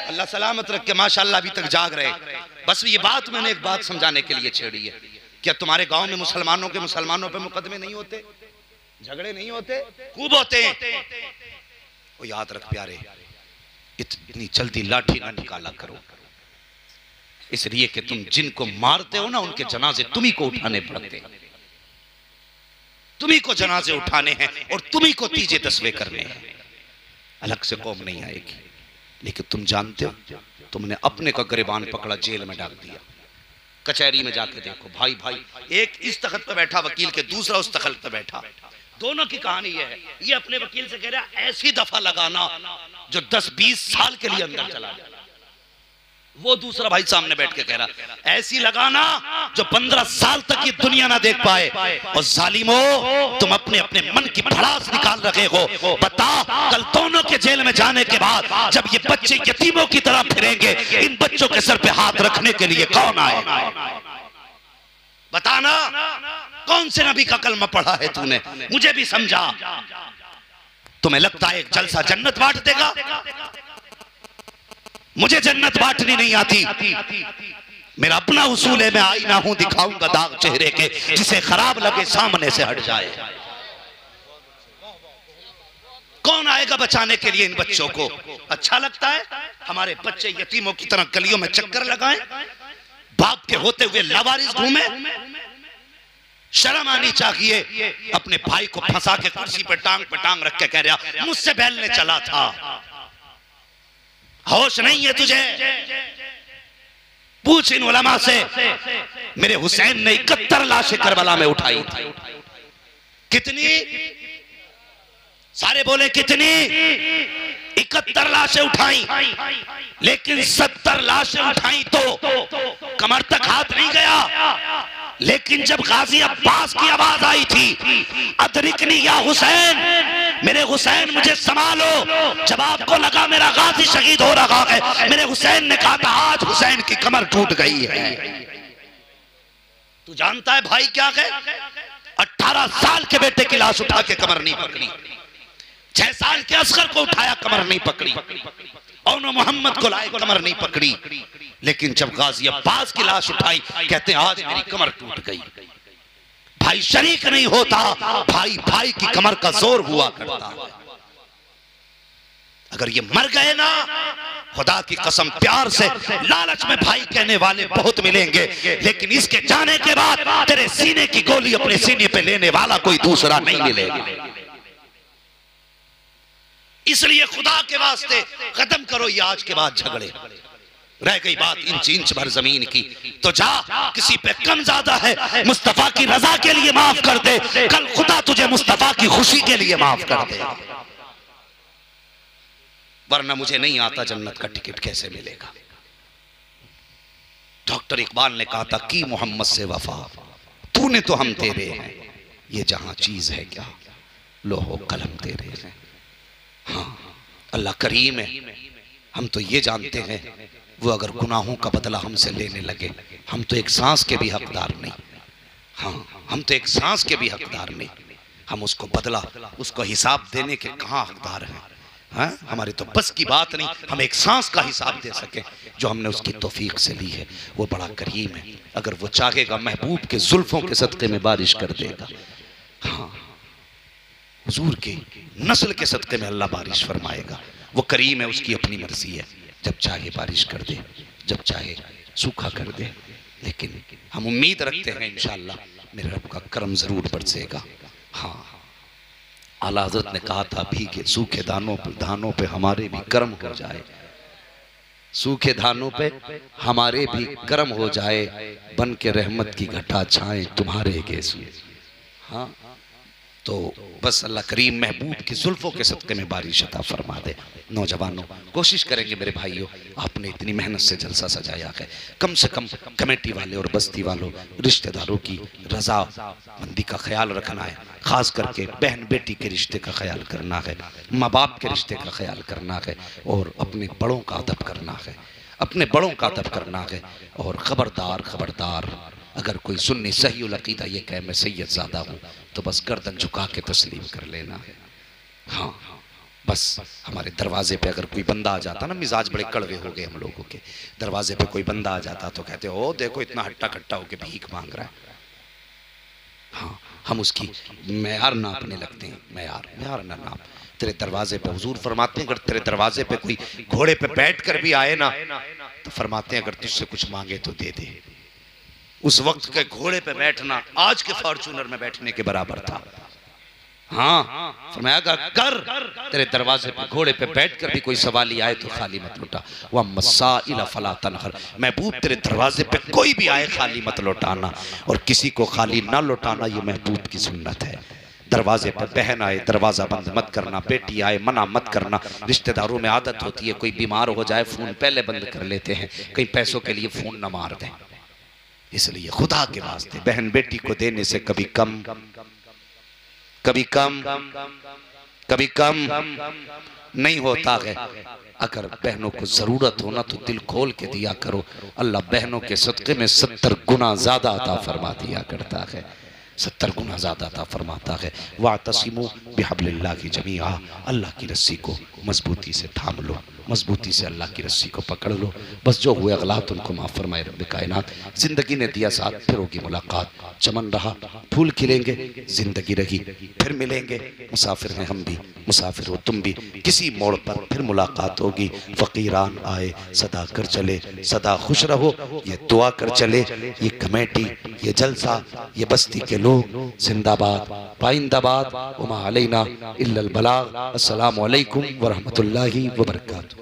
अल्लाह सलामत रख माशाल्लाह अभी तक जाग रहे। बस ये बात मैंने एक बात समझाने के लिए छेड़ी है। क्या तुम्हारे गाँव में मुसलमानों के मुसलमानों पे मुकदमे नहीं होते? झगड़े नहीं होते? खूब होते हैं। याद रख प्यारे। इतनी जल्दी लाठी ना निकाला करो। इसलिए कि तुम जिनको मारते हो ना, उनके जनाजे तुम्ही को उठाने पड़ते हैं। तुम्ही को जनाजे उठाने हैं और तुम्ही को तीजे तस्वे करने हैं। अलग से कौम नहीं आएगी। लेकिन तुम जानते हो, तुमने अपने का गिरबान पकड़ा, जेल में डाल दिया। कचहरी में जाके देखो, भाई भाई, एक इस तखत पर बैठा वकील के, दूसरा उस तखत पर बैठा। दोनों की कहानी यह है, ये अपने वकील से कह रहा ऐसी दफ़ा लगाना। जो 10-20 साल के लिए अंदर चला जाए वो दूसरा भाई सामने बैठ के कह रहा, ऐसी लगाना जो पंद्रह साल तक ये दुनिया ना देख पाए। और जालिमो, तुम अपने अपने मन की भड़ास निकाल रहे हो। बता, कल दोनों के जेल में जाने के बाद जब ये बच्चे यतीमों की तरह फिरेंगे, इन बच्चों के सर पे हाथ रखने के लिए कौन आएगा बताना, कौन से नबी का कलमा पढ़ा है तूने? मुझे भी समझा। तुम्हें लगता है एक जलसा जन्नत बांट देगा? मुझे जन्नत बांटनी नहीं आती। मेरा अपना उसूल है, मैं आईना हूँ, दिखाऊँगा दाग चेहरे के, जिसे खराब लगे सामने से हट जाए। कौन आएगा बचाने के लिए इन बच्चों को? अच्छा लगता है? हमारे बच्चे यतीमों की तरह गलियों में चक्कर लगाएँ। बाप के होते हुए लावारिस घूमे। शर्म आनी चाहिए। अपने भाई को फंसा के कुर्सी पर टांग पर टांग रख के कह रहा, मुझसे बैलने चला था। होश नहीं है तुझे? पूछ इन उलमा से, मेरे हुसैन ने इकहत्तर लाशें करबला में उठाई थी। कितनी? सारे बोले, कितनी? इकहत्तर लाशें उठाई। लेकिन सत्तर लाशें उठाई तो कमर तक हाथ नहीं गया। लेकिन जब गाजी अब्बास की आवाज़ आई थी, अदरिकनी या हुसैन, मेरे हुसैन मुझे संभालो। जब आपको लगा, मेरा गाजी शहीद हो रहा है। मेरे हुसैन ने कहा था, आज हुसैन की कमर टूट गई है। तू जानता है भाई क्या है? अट्ठारह साल के बेटे की लाश उठा के कमर नहीं पकड़ी। छह साल के असगर को उठाया, कमर नहीं पकड़ी। और मोहम्मद को लाए कमर नहीं पकड़ी। लेकिन जब गाजी अब्बास की लाश उठाई, कहते हैं, आज मेरी कमर टूट गई। भाई शरीक नहीं होता, भाई भाई की कमर का ज़ोर हुआ करता अगर ये मर गए ना, खुदा की कसम प्यार से लालच में भाई कहने वाले बहुत मिलेंगे। लेकिन इसके जाने के बाद तेरे सीने की गोली अपने सीने पे लेने वाला कोई दूसरा नहीं मिलेगा। इसलिए खुदा के वास्ते खत्म करो ये आज के बाद झगड़े। रह गई बात इंच इंच भर ज़मीन की। तो जा, किसी पे कम ज़्यादा है, मुस्तफ़ा की रजा के लिए माफ़ कर दे। कल खुदा तुझे मुस्तफ़ा की खुशी के लिए माफ़ कर दे। वरना मुझे नहीं आता जन्नत का टिकट कैसे मिलेगा। डॉक्टर इकबाल ने कहा था, कि मोहम्मद से वफा? तूने तो हम तेरे हैं। ये जहाँ चीज़ है क्या? लोहो कलम तेरे हैं। हाँ अल्लाह करीम है। हम तो ये जानते हैं, वो अगर गुनाहों का बदला हमसे लेने लगे, हम तो एक सांस के भी हकदार नहीं। हाँ हम तो एक सांस के भी हकदार नहीं। हम उसको बदला, उसको हिसाब देने के कहाँ हकदार हैं? हाँ हमारी तो बस की बात नहीं, हम एक सांस का हिसाब दे सके, जो हमने उसकी तोफीक से ली है। वो बड़ा करीम है। अगर वो चाहेगा, महबूब के जुल्फों के सदक़े में बारिश कर देगा। हाँ हुजूर की नस्ल के सदक़े में अल्लाह बारिश फरमाएगा। वो करीम है, उसकी अपनी मर्ज़ी है। जब चाहे बारिश कर दे, जब चाहे सूखा कर दे, लेकिन हम उम्मीद रखते हैं इंशाल्लाह मेरे रब का कर्म ज़रूर बरसेगा। हाँ आला हज़रत ने कहा था भीगे सूखे दानों पर धानों पे हमारे भी कर्म हो जाए। सूखे धानों पे हमारे भी कर्म हो जाए। बन के रहमत की घटा छाए तुम्हारे गेसू। हाँ तो बस अल्लाह करीम महबूब की जुल्फ़ों के सदक़े में बारिश अता फरमा दे। नौजवानों, कोशिश करेंगे मेरे भाइयों, आपने इतनी मेहनत से जलसा सजाया है। कम से कम कमेटी वाले और बस्ती वालों, रिश्तेदारों की रजा मंदी का ख्याल रखना है। ख़ास करके बहन बेटी के रिश्ते का ख्याल करना है। माँ बाप के रिश्ते का ख्याल करना है और अपने बड़ों का अदब करना है। अपने बड़ों का अदब करना है और ख़बरदार ख़बरदार, अगर कोई सुन्नी सही अकीदा ये कहे, मैं सैयद ज़्यादा हूँ तो बस गर्दन झुका के तस्लीम कर लेना। है हाँ बस हमारे दरवाजे पे अगर कोई बंदा आ जाता ना, मिजाज बड़े कड़वे हो गए हम लोगों के। दरवाजे पे कोई बंदा आ जाता तो कहते, ओ, देखो इतना हट्टा कट्टा होके भीख मांग रहा है। हाँ हम उसकी मैार नापने लगते हैं, मैार मैार ना नाप। तेरे दरवाजे पे हुजूर फरमाते हैं, अगर तेरे दरवाजे पे कोई घोड़े पे बैठ कर भी आए ना तो फरमाते हैं, अगर तुझसे कुछ मांगे तो दे दे। उस वक्त के घोड़े पे बैठना आज के फॉर्चूनर में बैठने के बराबर था। हाँ फरमाया कर, तेरे दरवाजे पे, घोड़े पे बैठ कर भी कोई सवाल ही आए तो खाली मत लौटा। वह मसा फला तनहर। महबूब, तेरे दरवाजे पे कोई भी आए खाली मत लौटाना। और किसी को खाली ना लौटाना, ये महबूब की सुन्नत है। दरवाजे पर बहन आए, दरवाज़ा बंद मत करना। बेटी आए, मना मत करना। रिश्तेदारों में आदत होती है, कोई बीमार हो जाए, फ़ोन पहले बंद कर लेते हैं। कहीं पैसों के लिए फ़ोन ना मार दें। इसलिए खुदा के वास्ते, बहन बेटी को देने से कभी कम। कभी कम कभी कम नहीं होता है। अगर बहनों को ज़रूरत हो ना तो दिल खोल के दिया करो। अल्लाह बहनों के सदक़े में सत्तर गुना ज़्यादा अता फरमा दिया करता है। सत्तर गुना ज़्यादा था फरमाता है। वाह तसीमो बेहबल्ला की जमिया अल्लाह की रस्सी को मजबूती से थाम लो। मजबूती से अल्लाह की रस्सी को पकड़ लो। बस जो हुए अगलात उनको माफ़ फरमाए, रब कायनात। ज़िंदगी ने दिया साथ, फिर होगी मुलाकात। चमन रहा, फूल खिलेंगे, ज़िंदगी रही, फिर मिलेंगे। मुसाफिर हैं हम भी, मुसाफिर हो तुम भी। किसी मोड़ पर फिर मुलाकात होगी। फ़कीरान आए सदा कर चले, सदा खुश रहो, ये दुआ कर चले। ये कमेटी, ये जलसा, ये बस्ती के लोग, जिंदाबाद। पाइंदाबाद उमा अलैना इल्लल बलाग। अस्सलाम वालेकुम व बरकातहू